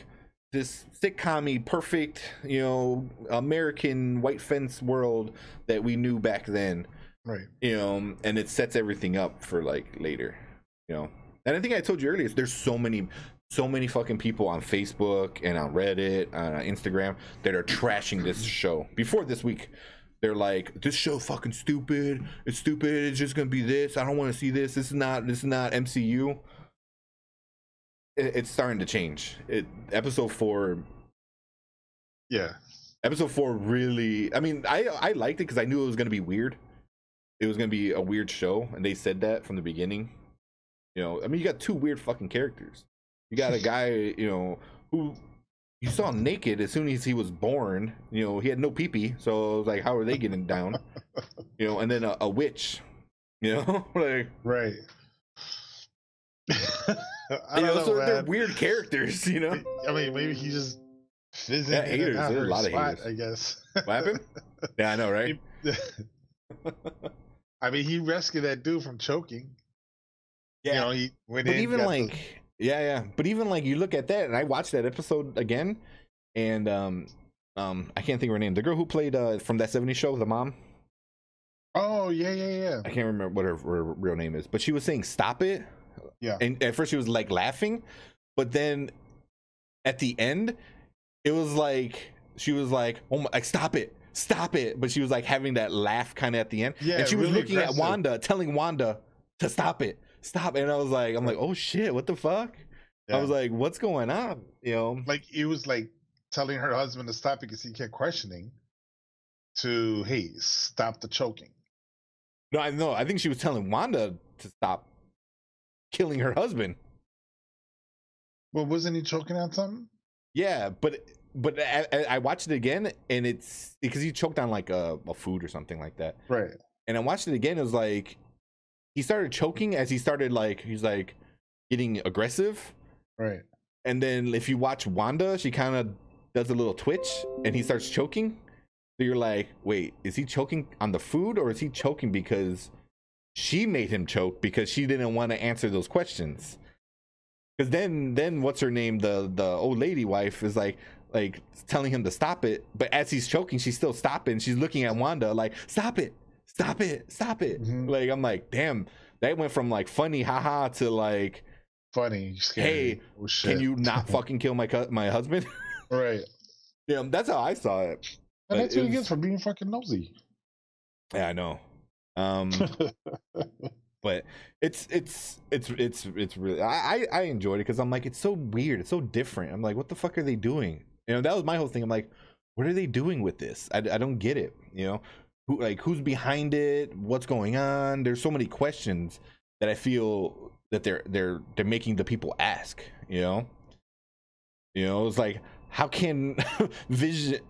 Speaker 1: this sitcom perfect you know american white fence world that we knew back then.
Speaker 2: Right.
Speaker 1: you know and it sets everything up for like later you know. And i think i told you earlier there's so many so many fucking people on facebook and on reddit on instagram that are trashing this show. Before this week they're like this show fucking stupid. It's stupid. It's just gonna be this. I don't want to see this. This is not this is not mcu it, it's starting to change. It episode four
Speaker 2: Yeah.
Speaker 1: episode four really i mean i i liked it because i knew it was gonna be weird. It was gonna be a weird show and they said that from the beginning. You know i mean you got two weird fucking characters. You got a *laughs* guy you know who you saw naked as soon as he was born you know he had no peepee so like how are they getting down *laughs* you know and then a, a witch you know *laughs* like
Speaker 2: Right. *laughs* I
Speaker 1: you know,
Speaker 2: know,
Speaker 1: so they're weird characters you know
Speaker 2: I mean, maybe he just fizzing
Speaker 1: Yeah, haters.
Speaker 2: out
Speaker 1: There's a lot of haters.
Speaker 2: I guess.
Speaker 1: what happened yeah i know right
Speaker 2: I mean, he rescued that dude from choking.
Speaker 1: yeah
Speaker 2: You know, he went
Speaker 1: but
Speaker 2: in.
Speaker 1: even
Speaker 2: got the-
Speaker 1: like yeah yeah. But even like you look at that and i watched that episode again and um um i can't think of her name. The girl who played uh from that 70s show the mom?
Speaker 2: Oh yeah, yeah, yeah.
Speaker 1: i can't remember what her, her real name is but she was saying stop it.
Speaker 2: Yeah.
Speaker 1: and at first she was like laughing but then at the end it was like she was like oh my like stop it stop it. But she was like having that laugh kind of at the end.
Speaker 2: Yeah,
Speaker 1: and she was
Speaker 2: really
Speaker 1: looking at wanda telling wanda to stop it stop. And I was like, I'm like, oh shit, what the fuck? I was like, what's going on? You know,
Speaker 2: like it was like telling her husband to stop because he kept questioning. To hey, stop the choking.
Speaker 1: no, I know. I think she was telling Wanda to stop killing her husband.
Speaker 2: Well, wasn't he choking on something?
Speaker 1: Yeah, but but I, I- I watched it again, and it's because he choked on like a, a food or something like that.
Speaker 2: Right.
Speaker 1: And I watched it again. It was like he started choking as he started like he's like getting aggressive.
Speaker 2: Right.
Speaker 1: And then if you watch Wanda, she kind of does a little twitch, and he starts choking. So you're like, wait, is he choking on the food, or is he choking because she made him choke because she didn't want to answer those questions? Because then, then what's her name? The the old lady wife is like like telling him to stop it, but as he's choking, she's still stopping. She's looking at Wanda like, stop it, stop it, stop it.
Speaker 2: Mhm.
Speaker 1: Like I'm like, damn, that went from like funny, haha, to like,
Speaker 2: Funny.
Speaker 1: Hey,
Speaker 2: Oh,
Speaker 1: can you not *laughs* fucking kill my cu- my husband?
Speaker 2: Right. *laughs*
Speaker 1: yeah, that's how I saw it.
Speaker 2: And that's what he gets for being fucking nosy.
Speaker 1: Yeah, I know. Um, *laughs* but it's it's it's it's it's really I I, I enjoyed it because I'm like it's so weird, it's so different. I'm like, what the fuck are they doing? You know, that was my whole thing. I'm like, what are they doing with this? I, I don't get it. You know, who like who's behind it? What's going on? There's so many questions that I feel that they're they're they're making the people ask. You know, you know, it's like how can *laughs* Vision?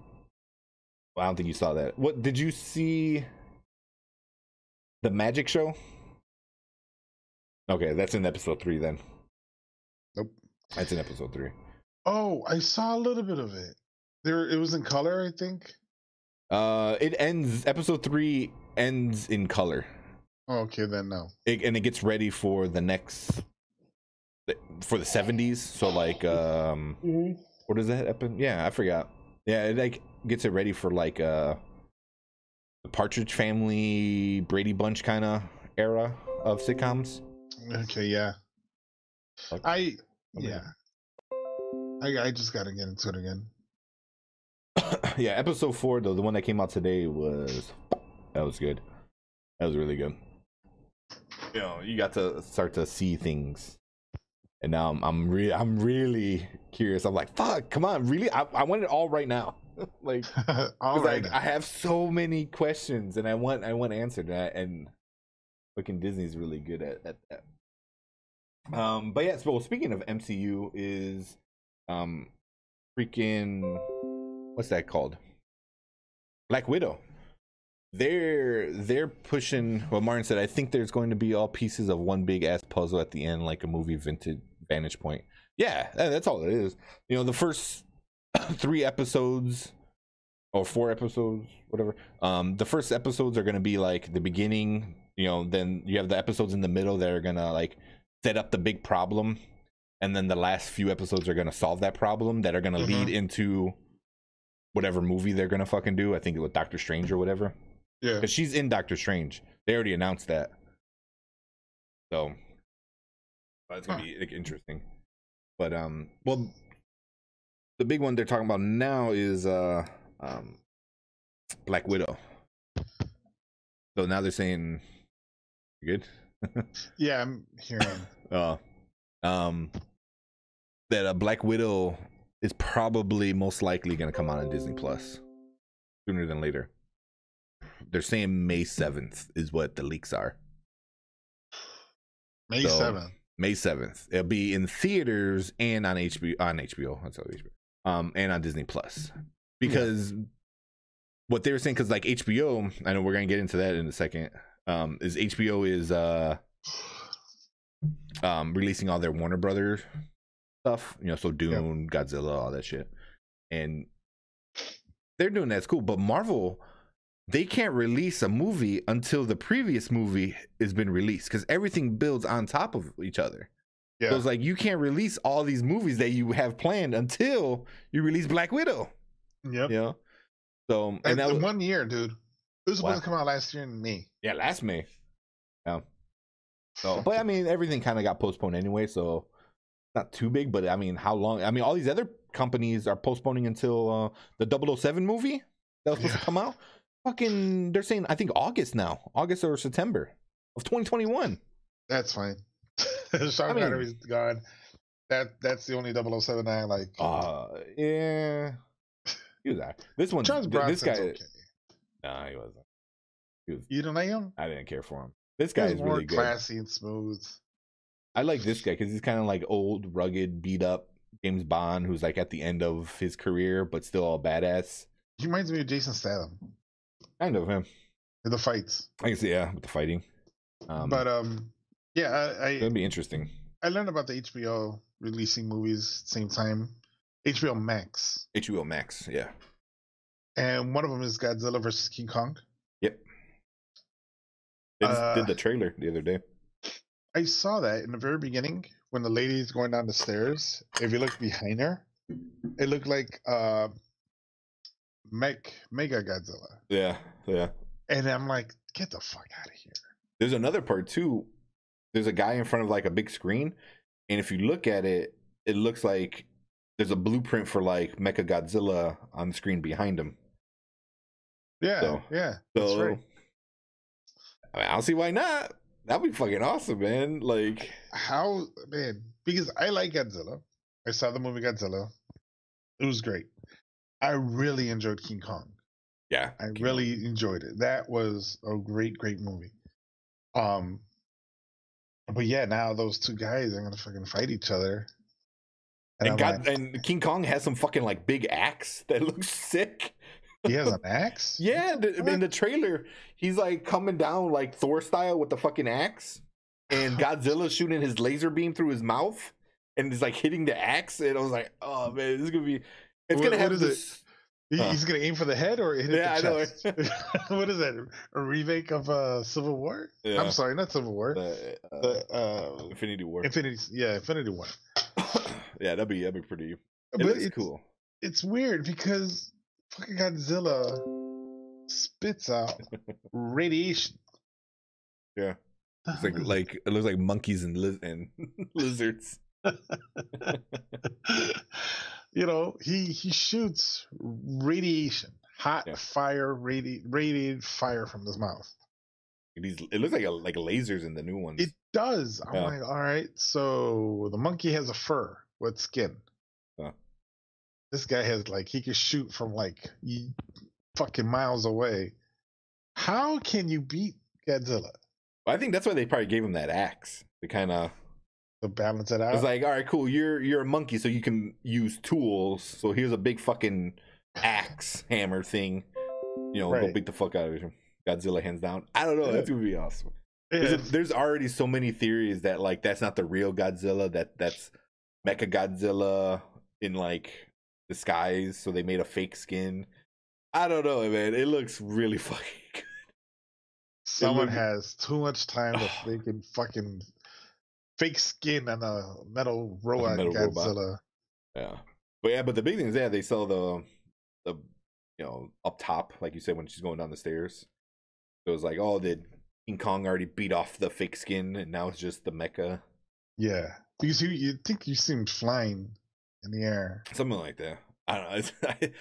Speaker 1: Well, I don't think you saw that. What did you see? The magic show? Okay, that's in episode three then.
Speaker 2: Nope.
Speaker 1: That's in episode three.
Speaker 2: oh, I saw a little bit of it. There, it was in color, I think.
Speaker 1: Uh, it ends. Episode three ends in color,
Speaker 2: Oh, okay, then no.
Speaker 1: it, and it gets ready for the next for the seventies. So like, um, what does that? happen? yeah, I forgot. Yeah, it like gets it ready for like uh, the Partridge Family, Brady Bunch kind of era of sitcoms.
Speaker 2: Okay, yeah.
Speaker 1: Fuck.
Speaker 2: I, yeah. I, I just gotta get into it again. *coughs*
Speaker 1: yeah, episode four though, the one that came out today was that was good. That was really good. You know, you got to start to see things, and now I'm I'm really I'm really curious. I'm like, fuck, come on, really? I I want it all right now. *laughs* like, *laughs*
Speaker 2: All right.
Speaker 1: like I have so many questions, and I want I want answered that, and fucking Disney's really good at at that. Um, but yeah, so well, speaking of MCU, is um, freaking what's that called? Black Widow. They're they're pushing. What Martin said. I think there's going to be all pieces of one big ass puzzle at the end, like a movie vintage vantage point. Yeah, that's all it is. You know, the first *coughs* three episodes or four episodes, whatever. Um, the first episodes are gonna be like the beginning. You know, then you have the episodes in the middle that are gonna like set up the big problem, and then the last few episodes are gonna solve that problem that are gonna lead into whatever movie they're gonna fucking do. I think it was Doctor Strange or whatever.
Speaker 2: yeah.
Speaker 1: Because she's in Doctor Strange. They already announced that. So that's gonna
Speaker 2: Huh.
Speaker 1: be like, interesting. But um well the big one they're talking about now is uh um Black Widow. So now they're saying you good? *laughs*
Speaker 2: Yeah, I'm hearing. *laughs*
Speaker 1: uh um that a Black Widow is probably most likely gonna come out on Disney Plus sooner than later. They're saying May seventh is what the leaks are.
Speaker 2: May
Speaker 1: So-
Speaker 2: 7th.
Speaker 1: May seventh. It'll be in theaters and on HBO on HBO. That's HBO. Um, and on Disney Plus because what they were saying because like HBO, I know we're gonna get into that in a second. Um, is HBO is uh um releasing all their Warner Brother stuff, you know, so Dune, Godzilla, all that shit, and they're doing that's cool. But Marvel, they can't release a movie until the previous movie has been released because everything builds on top of each other.
Speaker 2: Yeah.
Speaker 1: So it's like you can't release all these movies that you have planned until you release Black Widow.
Speaker 2: Yep.
Speaker 1: You know, so um, and
Speaker 2: And
Speaker 1: that was,
Speaker 2: one year, dude. It was supposed
Speaker 1: Wow.
Speaker 2: to come out last year in May.
Speaker 1: yeah, last May. Yeah. So, but I *laughs* mean, everything kind of got postponed anyway, so not too big. But I mean, how long? I mean, all these other companies are postponing until uh, the 007 movie that was supposed
Speaker 2: Yeah.
Speaker 1: to come out. Fucking, they're saying I think August now, August or September of 2021.
Speaker 2: That's fine. *laughs* Sean
Speaker 1: I mean-
Speaker 2: Connery's gone. That that's the only 007 I like.
Speaker 1: Uh, yeah. He was that. This one,
Speaker 2: Charles
Speaker 1: this guy.
Speaker 2: okay.
Speaker 1: Nah, he wasn't. He was.
Speaker 2: You don't like him?
Speaker 1: I didn't care for him. This guy is
Speaker 2: more
Speaker 1: really good.
Speaker 2: classy and smooth.
Speaker 1: I like this guy because he's kind of like old, rugged, beat up James Bond, who's like at the end of his career, but still all badass.
Speaker 2: He reminds me of Jason Statham
Speaker 1: Kind of him.
Speaker 2: in the fights.
Speaker 1: I can see, yeah, with the fighting. Um,
Speaker 2: but um, yeah, I, I
Speaker 1: that'd be interesting.
Speaker 2: I learned about the HBO releasing movies at the same time. HBO Max,
Speaker 1: HBO Max, yeah.
Speaker 2: and one of them is Godzilla versus King Kong.
Speaker 1: Yep. They just
Speaker 2: Uh,
Speaker 1: did the trailer the other day.
Speaker 2: I saw that in the very beginning when the lady's going down the stairs. If you look behind her, it looked like uh, Meg Mecha Godzilla,
Speaker 1: Yeah, yeah.
Speaker 2: and I'm like, get the fuck out of here.
Speaker 1: There's another part too. There's a guy in front of like a big screen, and if you look at it, it looks like there's a blueprint for like Mecha Godzilla on the screen behind him.
Speaker 2: Yeah,
Speaker 1: So-
Speaker 2: yeah, that's
Speaker 1: So
Speaker 2: right.
Speaker 1: I, mean, I don't see why not. That'd be fucking awesome, man. Like,
Speaker 2: How man? Because I like Godzilla. I saw the movie Godzilla. It was great. I really enjoyed King Kong.
Speaker 1: yeah,
Speaker 2: I
Speaker 1: King
Speaker 2: really enjoyed it. That was a great, great movie. Um, but yeah, now those two guys are gonna fucking fight each other.
Speaker 1: And,
Speaker 2: I'm
Speaker 1: God,
Speaker 2: like,
Speaker 1: and King Kong has some fucking like big axe that *laughs* looks sick.
Speaker 2: He has an axe.
Speaker 1: Yeah, the, in the trailer, he's like coming down like Thor style with the fucking axe, and *sighs* Godzilla's shooting his laser beam through his mouth, and he's like hitting the axe. And I was like, oh man, this is gonna be. It's
Speaker 2: What-
Speaker 1: gonna have
Speaker 2: is it?
Speaker 1: this. Huh.
Speaker 2: He's gonna aim for the head or hit
Speaker 1: Yeah, I
Speaker 2: the
Speaker 1: know.
Speaker 2: chest. *laughs* *laughs* what is that? A remake of uh, Civil War?
Speaker 1: Yeah.
Speaker 2: I'm sorry, not Civil War.
Speaker 1: the, uh,
Speaker 2: The, uh,
Speaker 1: Infinity War.
Speaker 2: Infinity. Yeah, Infinity War. *coughs*
Speaker 1: yeah, that'd be that'd be pretty. It
Speaker 2: but it's,
Speaker 1: cool.
Speaker 2: it's weird because fucking Godzilla spits out *laughs* radiation.
Speaker 1: Yeah. It's like like it looks like monkeys and liz- and *laughs* lizards. *laughs*
Speaker 2: you know, he he shoots radiation, hot
Speaker 1: Yeah.
Speaker 2: fire, radi- radiated fire from his mouth.
Speaker 1: These it looks like a, like lasers in the new ones.
Speaker 2: It does. I'm
Speaker 1: Yeah.
Speaker 2: like, all right. So the monkey has a fur with skin. This guy has like he can shoot from like fucking miles away. How can you beat Godzilla
Speaker 1: I think that's why they probably gave him that axe to kind of.
Speaker 2: to balance it out?
Speaker 1: It's like, all right, cool. You're you're a monkey, so you can use tools. So here's a big fucking axe hammer thing. You know, go beat the fuck out of him. Godzilla hands down. I don't know. That's gonna be awesome.
Speaker 2: Yeah,
Speaker 1: There's, there's already so many theories that like that's not the real Godzilla. That that's Mecha Godzilla in like disguise. So they made a fake skin. I don't know, man. It looks really *laughs* fucking good.
Speaker 2: someone has too much time to *sighs* making fucking fake skin on a metal robot
Speaker 1: metal robot. Yeah, but yeah, but the big thing is, yeah, they sell the the you know up top, like you said, when she's going down the stairs. It was like, oh, did King Kong already beat off the fake skin, and now it's just the mecha,
Speaker 2: Yeah, because you you think you see him flying in the air.
Speaker 1: something like that. I don't know. *laughs*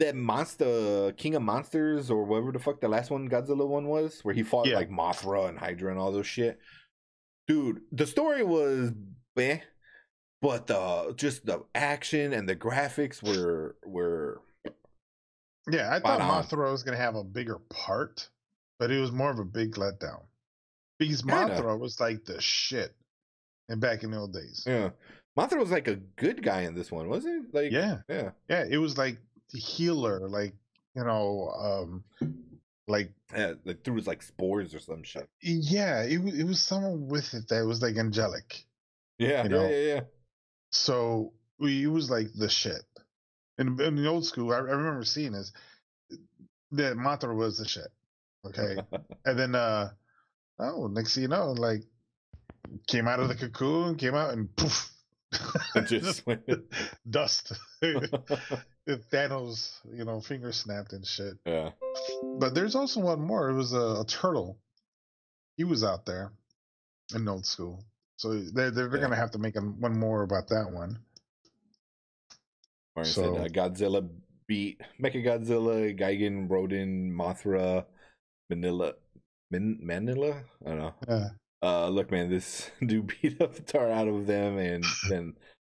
Speaker 1: That monster, King of Monsters, or whatever the fuck the last one Godzilla one was, where he fought
Speaker 2: Yeah.
Speaker 1: like Mothra and Hydra and all those shit. Dude, the story was meh, but the just the action and the graphics were were
Speaker 2: Yeah, I thought
Speaker 1: on.
Speaker 2: Mothra was gonna have a bigger part, but it was more of a big letdown. Because
Speaker 1: Kinda.
Speaker 2: Mothra was like the shit, and back in the old days.
Speaker 1: Yeah. Mothra was like a good guy in this one, wasn't he? Like
Speaker 2: Yeah,
Speaker 1: yeah.
Speaker 2: yeah, it was like the healer, like you know, um, like
Speaker 1: Yeah, like through his like spores or some shit.
Speaker 2: yeah, it it was someone with it that was like angelic.
Speaker 1: Yeah,
Speaker 2: You
Speaker 1: yeah,
Speaker 2: know?
Speaker 1: yeah, yeah.
Speaker 2: So we, it was like the shit. In, in the old school, I, I remember seeing this. That Mothra was the shit. Okay, *laughs* and then uh oh, next thing you know, like came out of the cocoon, came out and poof, *laughs*
Speaker 1: just *laughs*
Speaker 2: dust. Thanos, you know, finger snapped and shit.
Speaker 1: Yeah.
Speaker 2: But there's also one more. It was a, a turtle. He was out there in old school. So they're they're,
Speaker 1: Yeah.
Speaker 2: gonna have to make a, one more about that one.
Speaker 1: Or
Speaker 2: So-
Speaker 1: said uh, Godzilla beat Mecha Godzilla, Gigan, Rodan, Mothra, Manila. Min- Manila? I don't know.
Speaker 2: Yeah.
Speaker 1: Uh, look, man, this *laughs* dude beat up the tar out of them and *laughs* then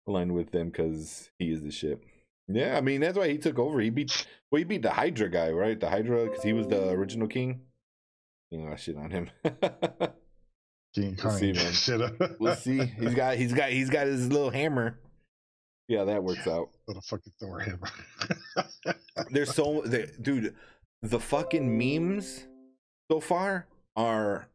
Speaker 1: aligned with them because he is the ship. Yeah, I mean that's why he took over. He beat well, he beat the Hydra guy, right? The Hydra because he was the original king. You know, shit on him. *laughs*
Speaker 2: King
Speaker 1: We'll see, man. we'll see. He's got he's got he's got his little hammer. Yeah, that works out.
Speaker 2: Little fucking Thor hammer.
Speaker 1: There's so the, dude, the fucking memes so far are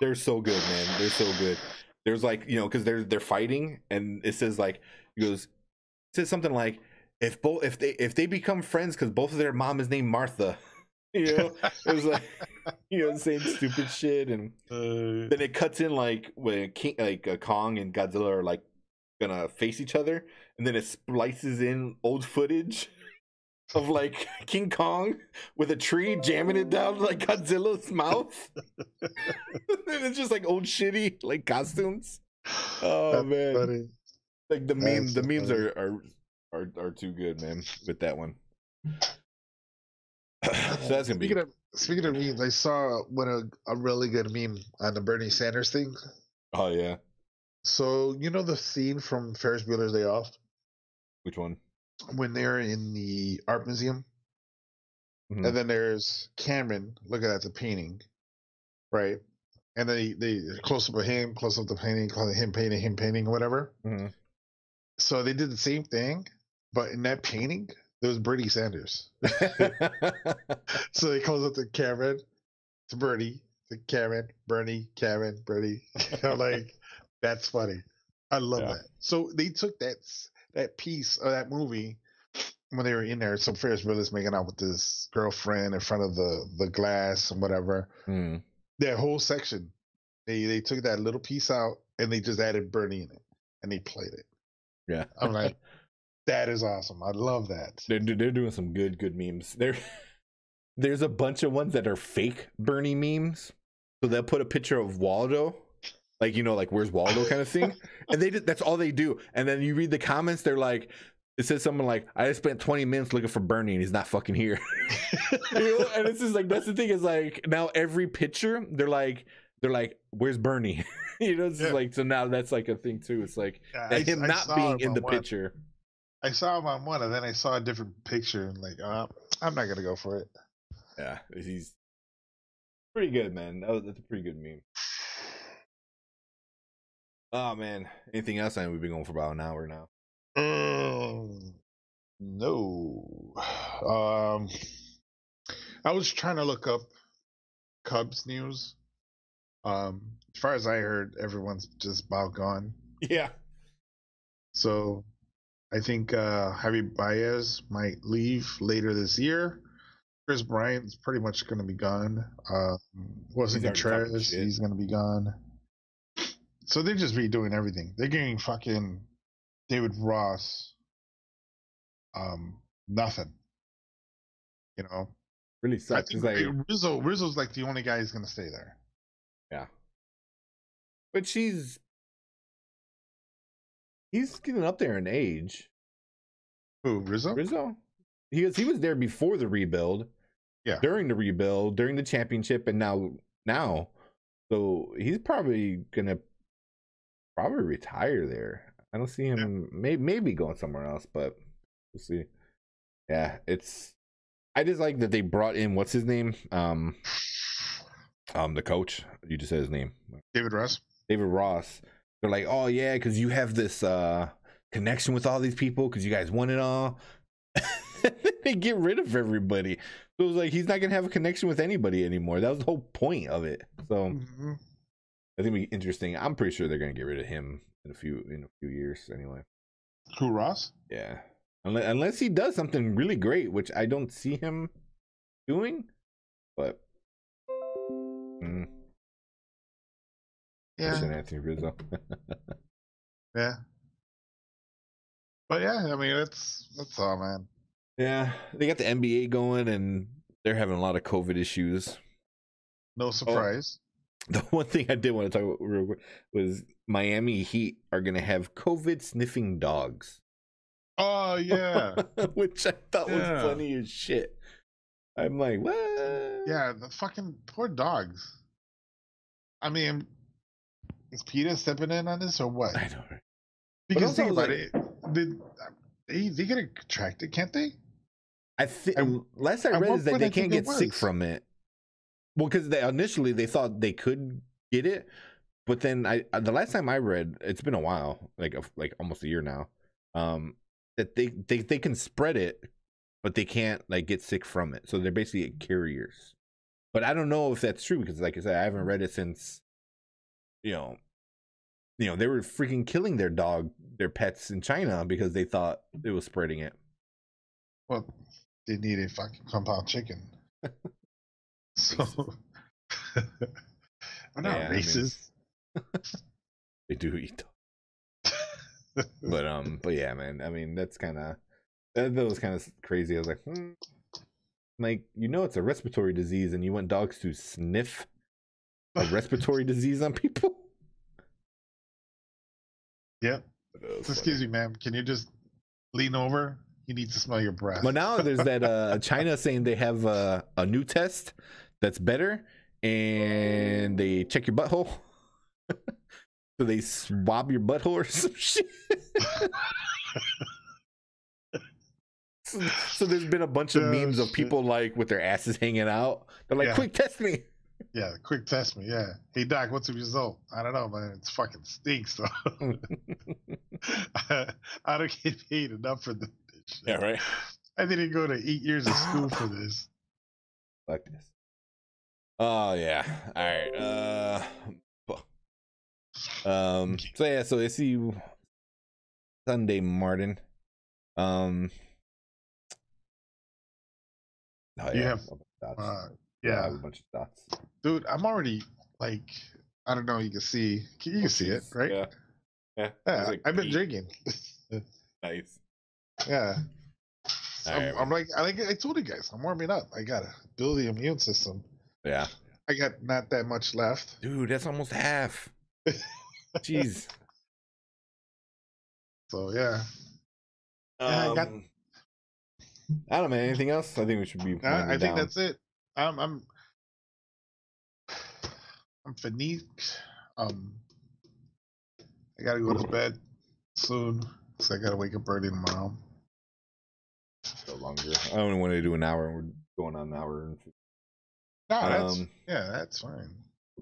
Speaker 1: they're so good, man. They're so good. There's like you know because they're they're fighting and it says like it goes it says something like if both if they if they become friends because both of their mom is named Martha. *laughs* You know, it was like *laughs* you know saying stupid shit and *laughs*
Speaker 2: Uh,
Speaker 1: then it cuts in like when King, like uh, Kong and Godzilla are like gonna face each other, and then it splices in old footage of like *laughs* King Kong with a tree jamming it down like Godzilla's mouth, *laughs* and it's just like old shitty like costumes. Oh
Speaker 2: that's
Speaker 1: man,
Speaker 2: funny.
Speaker 1: like the
Speaker 2: That's
Speaker 1: memes, the memes
Speaker 2: funny.
Speaker 1: are, are are are too good, man. With that one, *laughs* so that's gonna be
Speaker 3: Speaking of speaking of memes, I saw one a, a really good meme on the Bernie Sanders thing.
Speaker 1: oh yeah.
Speaker 3: So you know the scene from Ferris Bueller's Day Off
Speaker 1: Which one?
Speaker 3: When they're in the art museum,
Speaker 1: Mhm.
Speaker 3: and then there's Cameron looking at the painting, right? And they they close up of him, close up the painting, close him painting, him painting, whatever.
Speaker 1: Mhm.
Speaker 3: So they did the same thing, but in that painting there was Bernie Sanders. *laughs* so they close up the Cameron, to Bernie, to Cameron, Bernie, Cameron, Bernie. *laughs* Like, *laughs* that's funny. I love
Speaker 1: Yeah.
Speaker 3: that. So they took that that piece of that movie when they were in there. So Ferris Bueller's making out with his girlfriend in front of the the glass and whatever.
Speaker 1: Mm.
Speaker 3: That whole section, they they took that little piece out and they just added Bernie in it and they played it.
Speaker 1: Yeah.
Speaker 3: I'm like, *laughs* that is awesome. I love that.
Speaker 1: They're they're doing some good good memes. There, *laughs* there's a bunch of ones that are fake Bernie memes. So they'll put a picture of Waldo, like you know, like where's Waldo kind of thing, *laughs* and they did that's all they do. And then you read the comments, they're like, it says something like, "I just spent 20 minutes looking for Bernie and he's not fucking here." *laughs* you know? And it's just like that's the thing is like now every picture they're like they're like, "Where's Bernie?" *laughs* you know, it's
Speaker 2: Yeah.
Speaker 1: like so now that's like a thing too. It's like
Speaker 2: Yeah, I-
Speaker 1: him
Speaker 2: I
Speaker 1: not being
Speaker 2: him
Speaker 1: in the
Speaker 2: one.
Speaker 1: picture.
Speaker 2: I saw him on one, and then I saw a different picture, and like, uh, I'm not gonna go for it.
Speaker 1: Yeah, he's pretty good, man. That was, that's a pretty good meme. Oh man, anything else? I mean, we've been going for about an hour now.
Speaker 2: Um, no. Um, I was trying to look up Cubs news. Um, as far as I heard, everyone's just about gone.
Speaker 1: Yeah,
Speaker 2: So I think uh, Javi Baez might leave later this year. Kris Bryant's pretty much going to be gone. Uh, Willson
Speaker 1: He's already talking
Speaker 2: Contreras, he's going to be gone. So they're just redoing everything. They're getting fucking David Ross. Um, nothing. You know,
Speaker 1: really sucks.
Speaker 2: I
Speaker 1: think like,
Speaker 2: Rizzo. Rizzo's like the only guy who's going to stay there.
Speaker 1: Yeah, but she's he's getting up there in age.
Speaker 2: Who Rizzo?
Speaker 1: Rizzo, he was he was there before the rebuild.
Speaker 2: Yeah.
Speaker 1: during the rebuild, during the championship, and now now, so he's probably gonna probably retire there. I don't see him may, maybe going somewhere else, but we'll see. Yeah, it's. I just like that they brought in what's his name, um, um, the coach. You just said his name,
Speaker 2: David Ross.
Speaker 1: David Ross. They're like, oh yeah, because you have this uh connection with all these people because you guys won it all. *laughs* they get rid of everybody. So it was like he's not gonna have a connection with anybody anymore. That was the whole point of it. So
Speaker 2: Mhm.
Speaker 1: I think be interesting. I'm pretty sure they're gonna get rid of him in a few in a few years anyway.
Speaker 2: Who Ross?
Speaker 1: Yeah, unless unless he does something really great, which I don't see him doing. But mm,
Speaker 2: Yeah.
Speaker 1: Anthony Rizzo. *laughs*
Speaker 2: Yeah. But yeah, I mean that's that's all, man.
Speaker 1: yeah, they got the NBA going, and they're having a lot of COVID issues.
Speaker 2: No surprise. *laughs*
Speaker 1: The one thing I did want to talk about real quick was Miami Heat are gonna have COVID sniffing dogs.
Speaker 2: Oh, yeah. *laughs*
Speaker 1: which I thought
Speaker 2: Yeah.
Speaker 1: was funny as shit. I'm like, what?
Speaker 2: yeah, the fucking poor dogs. I mean, Is PETA stepping in on this or what?
Speaker 1: I don't know.
Speaker 2: Because think about
Speaker 1: like-
Speaker 2: it. Did, they they get attracted, can't they?
Speaker 1: I think last I read is that they can't get sick from it. Well, because they initially they thought they could get it, but then I uh, the last time I read, it's been a while, like a, like almost a year now. Um, that they they they can spread it, but they can't like get sick from it. So they're basically carriers. But I don't know if that's true because, like I said, I haven't read it since, you know, you know they were freaking killing their dog, their pets in China because they thought it was spreading it.
Speaker 2: Well, they need a fucking compound chicken. *laughs* so I'm *laughs* not
Speaker 1: Yeah, I mean-
Speaker 2: racist. *laughs*
Speaker 1: They do eat *laughs* but um but yeah man i mean that's kind of that, that was kind of crazy i was like hmm. like you know it's a respiratory disease and you want dogs to sniff a respiratory disease on people
Speaker 2: Yep. Excuse
Speaker 1: funny.
Speaker 2: me, ma'am. Can you just lean over? You need to smell your breath.
Speaker 1: but now there's that uh china saying they have uh, a new test that's better and they check your butthole *laughs* so they swab your butthole or *laughs* some shit so, so there's been a bunch of
Speaker 2: Oh,
Speaker 1: memes of people like with their asses hanging out they're like
Speaker 2: Yeah.
Speaker 1: quick test me
Speaker 2: yeah, quick test me. Yeah. Hey, doc, what's the result? I don't know, man. It's fucking stinks, though. *laughs* I don't get paid enough for this. shit.
Speaker 1: yeah right
Speaker 2: I didn't go to eight years of school for *sighs* this.
Speaker 1: Fuck this. Oh yeah. All right. Uh. Um. So yeah. So I see you Sunday, Martin. Um. Oh,
Speaker 2: You
Speaker 1: yeah,
Speaker 2: have,
Speaker 1: bunch dots.
Speaker 2: Uh,
Speaker 1: I have
Speaker 2: yeah,
Speaker 1: a bunch of dots.
Speaker 2: dude, I'm already like, I don't know. You can see, you can see it, right?
Speaker 1: Yeah. Yeah.
Speaker 2: Yeah,
Speaker 1: like
Speaker 2: I've been
Speaker 1: eight.
Speaker 2: drinking. *laughs*
Speaker 1: Nice.
Speaker 2: yeah. So I'm, I'm like, I like, I told you guys, I'm warming up. I gotta build the immune system.
Speaker 1: Yeah.
Speaker 2: I got not that much left.
Speaker 1: Dude, that's almost half. *laughs* Jeez.
Speaker 2: So yeah, Yeah, I got-
Speaker 1: Um, I don't know. man. Anything else? I think we should be.
Speaker 2: Uh, I
Speaker 1: winding
Speaker 2: think
Speaker 1: down.
Speaker 2: that's it. I'm, I'm, I'm finique. Um, I gotta go to bed soon, so I gotta wake up early tomorrow.
Speaker 1: go longer. I only wanted to do an hour, and we're going on an hour. And
Speaker 2: No, that's
Speaker 1: Um,
Speaker 2: yeah, that's fine.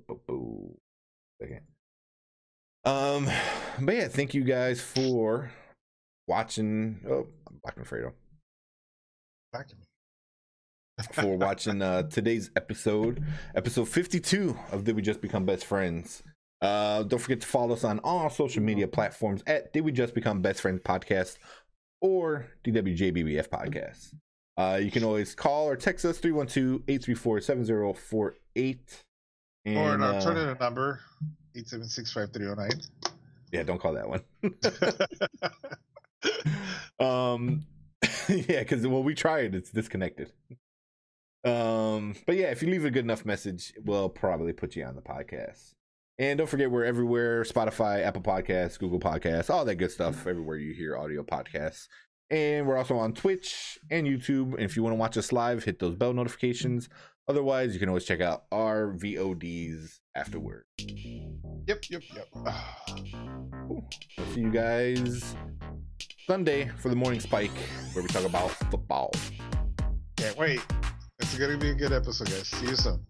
Speaker 1: boo- boo. Second. Um, but yeah, thank you guys for watching. Oh, I'm blocking Fredo
Speaker 2: Back to me.
Speaker 1: for watching uh *laughs* today's episode, episode 52 of Did We Just Become Best Friends. Uh, don't forget to follow us on all social media platforms at Did We Just Become Best Friends Podcast or DWJBBF Podcast. Uh, you can always call or text us 312-834-7048.
Speaker 2: or an
Speaker 1: uh,
Speaker 2: alternative number, eight seven six five three zero nine.
Speaker 1: yeah, don't call that one. *laughs* *laughs* um *laughs* yeah because well we tried it's disconnected um but yeah if you leave a good enough message we'll probably put you on the podcast and don't forget we're everywhere spotify apple podcasts google podcasts all that good stuff everywhere you hear audio podcasts and we're also on twitch and youtube and if you want to watch us live hit those bell notifications otherwise you can always check out our vods afterward
Speaker 2: Yep, yep, yep. *sighs*
Speaker 1: Cool. We'll see you guys Sunday for the morning spike where we talk about football.
Speaker 2: Can't wait. It's gonna be a good episode, guys. See you soon.